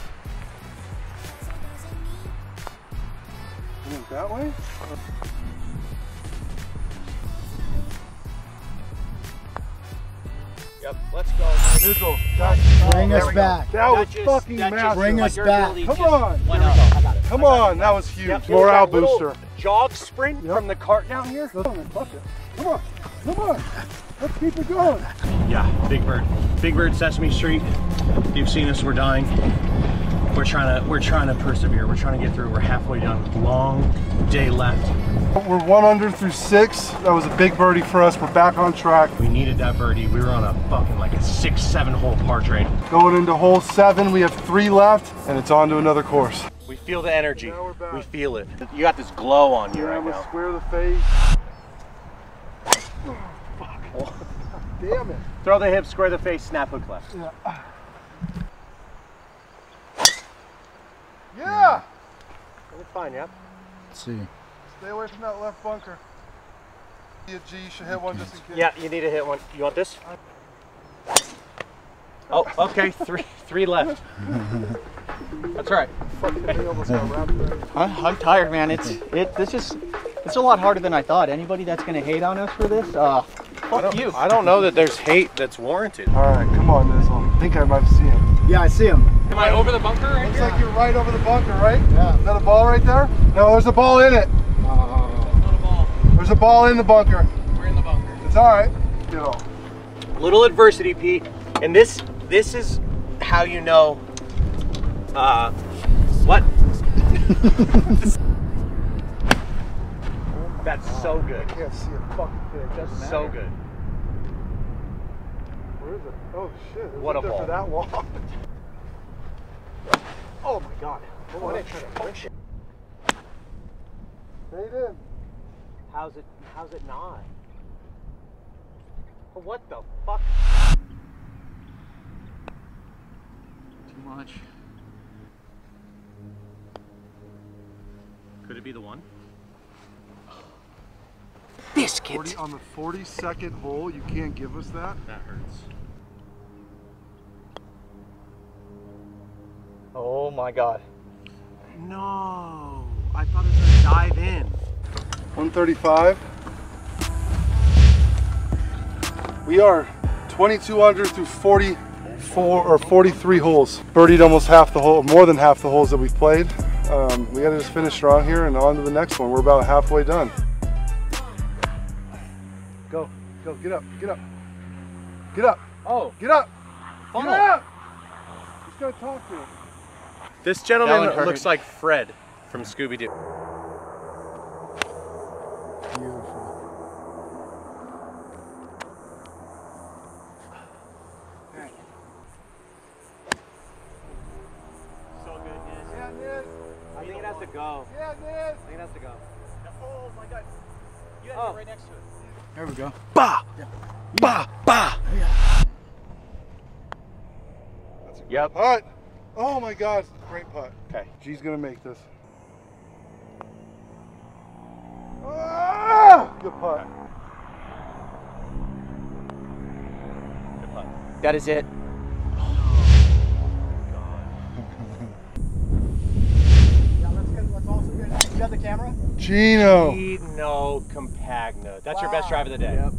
Speaker 2: Went that way?
Speaker 1: Yep. Let's go.
Speaker 2: Nizzle, that,
Speaker 5: Bring
Speaker 1: there
Speaker 5: us
Speaker 1: we go.
Speaker 5: back.
Speaker 2: that was
Speaker 4: That
Speaker 2: fucking
Speaker 4: that
Speaker 2: massive.
Speaker 5: Bring
Speaker 4: like
Speaker 5: us
Speaker 4: your
Speaker 5: back.
Speaker 4: ability
Speaker 2: Come
Speaker 4: just
Speaker 2: on.
Speaker 4: Went up.
Speaker 2: Come on, that was huge.
Speaker 1: Yep, it
Speaker 2: Morale
Speaker 1: that
Speaker 2: booster.
Speaker 1: Jog sprint
Speaker 2: Yep.
Speaker 1: from the cart down here.
Speaker 2: Come on. Come on, come on. Let's keep it going.
Speaker 1: Yeah, Big Bird. Big Bird Sesame Street. You've seen us, we're dying. We're trying to we're trying to persevere. We're trying to get through. We're halfway done. Long day left.
Speaker 2: We're one under through six. That was a big birdie for us. We're back on track.
Speaker 1: We needed that birdie. We were on a fucking like a six, seven hole par train.
Speaker 2: Going into hole seven, we have three left, and it's on to another course.
Speaker 1: We feel the energy.
Speaker 2: Now we're back.
Speaker 1: We feel it. You got this glow on you
Speaker 2: Yeah,
Speaker 1: right
Speaker 2: I'm gonna
Speaker 1: now.
Speaker 2: square the face. Oh, fuck. Damn it.
Speaker 1: Throw the hips, square the face, snap hook left.
Speaker 2: Yeah.
Speaker 1: It's fine, yeah.
Speaker 5: Let's see.
Speaker 2: Stay away from that left bunker. Yeah, G, you should hit one just in case.
Speaker 1: Yeah, you need to hit one. You want this? Oh, okay. Three, three left. That's all right.
Speaker 2: They almost got wrapped there.
Speaker 4: I'm, I'm tired, man. It's it. This is it's a lot harder than I thought. Anybody that's gonna hate on us for this, uh, fuck you.
Speaker 1: I don't know that there's hate that's warranted.
Speaker 2: All right, come on, Nizzle. I think I might see him.
Speaker 5: Yeah, I see him.
Speaker 6: Am I over the bunker? right
Speaker 2: Looks
Speaker 6: here?
Speaker 2: like you're right over the bunker, right?
Speaker 5: Yeah.
Speaker 2: Is that a ball right there? No, there's a ball in it.
Speaker 6: Not a ball.
Speaker 2: There's a ball in the bunker.
Speaker 6: We're in the bunker.
Speaker 2: It's all right. Get off.
Speaker 1: Little adversity, Pete, and this this is how you know. Uh, what? *laughs* That's so good.
Speaker 2: Can't see a fucking thing.
Speaker 1: That's so good.
Speaker 2: Where is it? Oh shit! It
Speaker 1: What
Speaker 2: up
Speaker 1: a
Speaker 2: there for
Speaker 1: ball.
Speaker 2: that long. *laughs*
Speaker 1: Oh my god. What a punch it.
Speaker 2: Stayed in.
Speaker 1: How's it? How's it not? What the fuck?
Speaker 4: Too much.
Speaker 1: Could it be the one?
Speaker 4: Biscuit.
Speaker 2: 40, on the 42nd hole, you can't give us that.
Speaker 1: That hurts.
Speaker 4: Oh my god.
Speaker 1: No, I thought it was gonna dive in.
Speaker 2: 135. We are 22 under through 44 or 43 holes. Birdied almost half the hole, more than half the holes that we've played. Um, we got to just finish strong here and on to the next one. We're about halfway done. Go, go, get up, get up, get up,
Speaker 1: Oh,
Speaker 2: get up,
Speaker 1: funnel.
Speaker 2: get up. Just gotta talk to him.
Speaker 1: This gentleman looks like Fred from Scooby Doo.
Speaker 5: Beautiful.
Speaker 1: So good,
Speaker 2: Yeah, Niz.
Speaker 1: I think it has to go.
Speaker 2: Yeah, Niz.
Speaker 1: I think it has to go.
Speaker 4: Oh my god. You
Speaker 1: Oh.
Speaker 4: right next to it.
Speaker 5: There we go.
Speaker 1: Bah! Bah! Bah! Yep.
Speaker 2: Putt. Oh my God, great putt.
Speaker 1: Okay.
Speaker 2: G's gonna make this. Ah! Good putt.
Speaker 4: That is it.
Speaker 5: Yeah, let's get. Let's also get. You got the camera?
Speaker 2: Gino.
Speaker 1: Gino Campagna. That's your best drive of the day. Yep.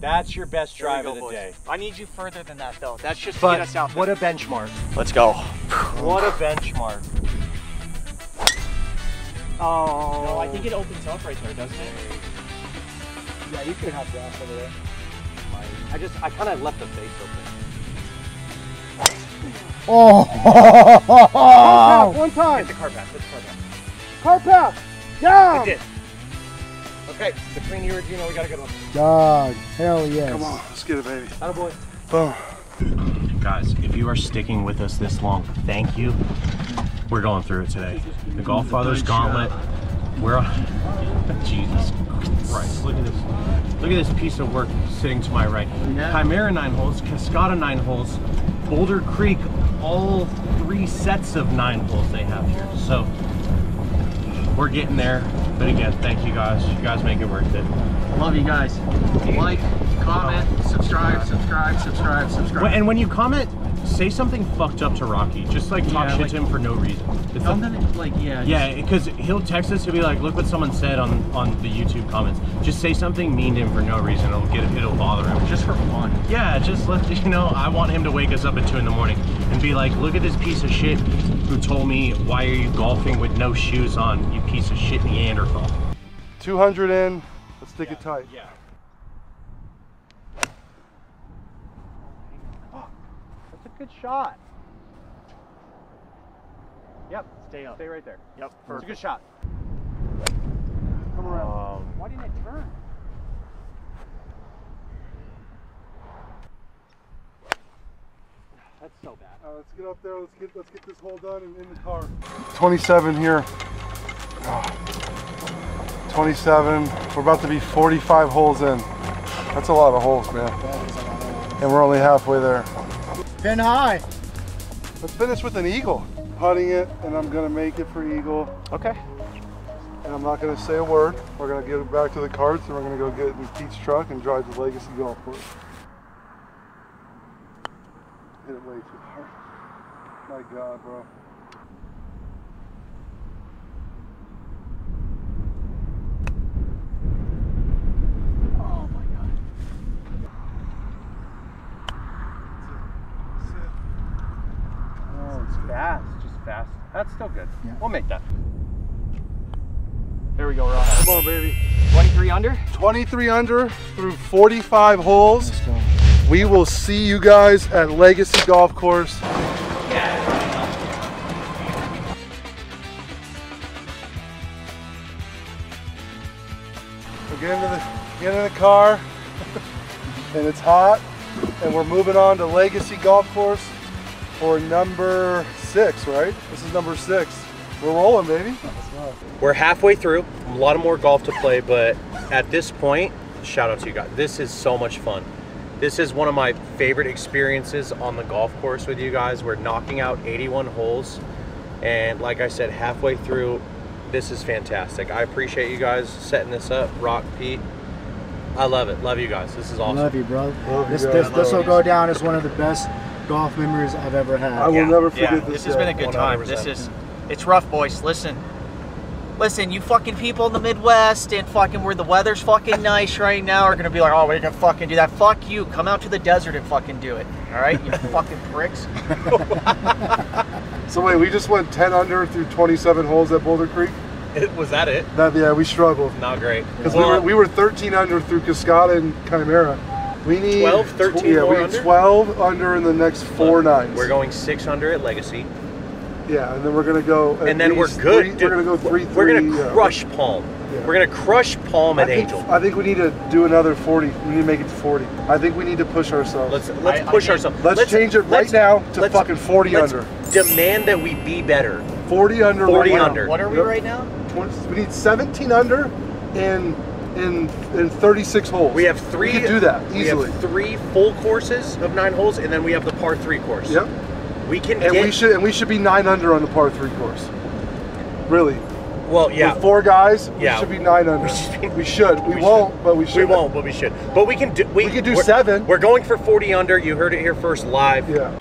Speaker 1: That's your best drive
Speaker 4: go,
Speaker 1: of the
Speaker 4: boys.
Speaker 1: day.
Speaker 4: I need you further than that, though. That's just to
Speaker 1: But
Speaker 4: get us out.
Speaker 1: what a benchmark.
Speaker 4: Let's go.
Speaker 1: What a benchmark. Oh.
Speaker 6: No, I think it opens up right there, doesn't it?
Speaker 5: Yeah, you could have grass over there.
Speaker 1: I just, I kind of left the face open.
Speaker 5: Oh!
Speaker 2: One time.
Speaker 1: Hit the car pass, hit the car pass.
Speaker 2: Car pass. Down.
Speaker 1: I did. Okay, between you and Gino, we got a good one.
Speaker 5: Dog. Hell yes.
Speaker 2: Come on, let's get it, baby.
Speaker 1: Attaboy.
Speaker 2: Boom.
Speaker 1: Guys, if you are sticking with us this long, thank you. We're going through it today. The Golf Fathers Gauntlet. We're on. *laughs* Jesus Christ! Look at this. Look at this piece of work sitting to my right. Chimera nine holes, Cascata nine holes, Boulder Creek, all three sets of nine holes they have here. So we're getting there. But again, thank you guys. You guys make it worth it.
Speaker 6: Love you guys. Like, comment, subscribe, subscribe, subscribe, subscribe.
Speaker 1: And when you comment, say something fucked up to Rocky. Just like talk
Speaker 6: Yeah,
Speaker 1: shit
Speaker 6: like-
Speaker 1: to him for no reason. It's
Speaker 6: Something like, yeah.
Speaker 1: Yeah, because he'll text us. He'll be like, "Look what someone said on on the YouTube comments." Just say something mean to him for no reason. It'll get it'll bother him.
Speaker 6: Just for fun.
Speaker 1: Yeah, just let *laughs* you know. I want him to wake us up at two in the morning and be like, "Look at this piece of shit who told me why are you golfing with no shoes on? You piece of shit Neanderthal."
Speaker 2: 200 in. Let's stick it tight.
Speaker 1: Yeah. That's a good shot. Yep.
Speaker 4: Stay up.
Speaker 1: Stay right there.
Speaker 4: Yep.
Speaker 1: It's a good shot.
Speaker 2: Come around.
Speaker 1: Um,
Speaker 4: Why didn't it turn?
Speaker 1: that's so bad.
Speaker 2: Uh, let's get up there. Let's get let's get this hole done and in the car. 27 here. Oh. 27. We're about to be 45 holes in. That's a lot of holes, man. And we're only halfway there.
Speaker 5: Pin high.
Speaker 2: Let's finish with an eagle. Putting it, and I'm gonna make it for eagle.
Speaker 1: Okay.
Speaker 2: And I'm not gonna say a word. We're gonna get it back to the carts, and we're gonna go get in Pete's truck and drive to Legacy Golf Course. Hit it way too hard. My God, bro.
Speaker 4: Oh,
Speaker 1: it's fast. Just fast. That's still good.
Speaker 5: Yeah.
Speaker 1: We'll make that. There we go, Rob.
Speaker 2: Come on, baby.
Speaker 4: 23 under?
Speaker 2: 23 under through 45 holes.
Speaker 5: Let's go.
Speaker 2: We will see you guys at Legacy Golf Course. We're getting to the get in the car, *laughs* and it's hot, and we're moving on to Legacy Golf Course for number six. Right? This is number six. We're rolling, baby.
Speaker 1: We're halfway through. A lot of more golf to play, but at this point, shout out to you guys. This is so much fun. This is one of my favorite experiences on the golf course with you guys. We're knocking out 81 holes, and like I said, halfway through, this is fantastic. I appreciate you guys setting this up. Rock, Pete, I love it. Love you guys. This is awesome.
Speaker 5: Love you, bro.
Speaker 2: Love you
Speaker 5: this
Speaker 2: guys.
Speaker 5: this this will go down as one of the best golf memories I've ever had.
Speaker 2: I will never forget
Speaker 4: yeah,
Speaker 2: this.
Speaker 4: This has been a good time.
Speaker 1: 100%.
Speaker 4: This is, it's rough, boys. Listen, listen, you fucking people in the Midwest and fucking where the weather's fucking nice right now are gonna be like, oh, we can fucking do that. Fuck you. Come out to the desert and fucking do it. All right, you *laughs* fucking pricks.
Speaker 2: So wait, we just went 10 under through 27 holes at Boulder Creek.
Speaker 1: It, was that it?
Speaker 2: That yeah, we struggled
Speaker 1: Not great.
Speaker 2: because we were we were 13 under through Cascata and Chimera. We need
Speaker 1: 12, 13
Speaker 2: yeah,
Speaker 1: more
Speaker 2: we need
Speaker 1: under?
Speaker 2: 12 under in the next four nines.
Speaker 1: We're going 600 at Legacy,
Speaker 2: yeah, and then we're gonna go. at
Speaker 1: and then we're good.
Speaker 2: Three, we're gonna go three. three We're
Speaker 1: gonna
Speaker 2: yeah.
Speaker 1: crush Palm.
Speaker 2: Yeah.
Speaker 1: We're gonna crush Palm
Speaker 2: I
Speaker 1: at
Speaker 2: think,
Speaker 1: Angel.
Speaker 2: I think we need to do another 40. We need to make it to 40. I think we need to push ourselves.
Speaker 1: Let's let's
Speaker 4: I- I
Speaker 1: push
Speaker 4: think-
Speaker 1: ourselves.
Speaker 2: Let's change it right now to fucking 40
Speaker 1: let's
Speaker 2: under.
Speaker 1: Demand that we be better.
Speaker 2: 40 under.
Speaker 1: 40
Speaker 2: right now.
Speaker 1: under.
Speaker 4: What are we
Speaker 2: Yep.
Speaker 4: right now?
Speaker 2: 20 we need 17 under in in in 36 holes.
Speaker 1: We have three.
Speaker 2: We could do that
Speaker 1: we
Speaker 2: easily.
Speaker 1: have three full courses of nine holes, and then we have the par three course.
Speaker 2: Yep.
Speaker 1: We can
Speaker 2: And
Speaker 1: get.
Speaker 2: we should and we should be nine under on the par three course. Really.
Speaker 1: well, yeah.
Speaker 2: With four guys, we
Speaker 1: Yeah.
Speaker 2: should be nine under.
Speaker 1: We should be-
Speaker 2: We should. We,
Speaker 1: we
Speaker 2: won't,
Speaker 1: should.
Speaker 2: but we
Speaker 1: we
Speaker 2: should.
Speaker 1: won't, but we should. But we can do. We,
Speaker 2: We could do
Speaker 1: we're-
Speaker 2: seven.
Speaker 1: We're going for 40 under. You heard it here first live.
Speaker 2: Yeah.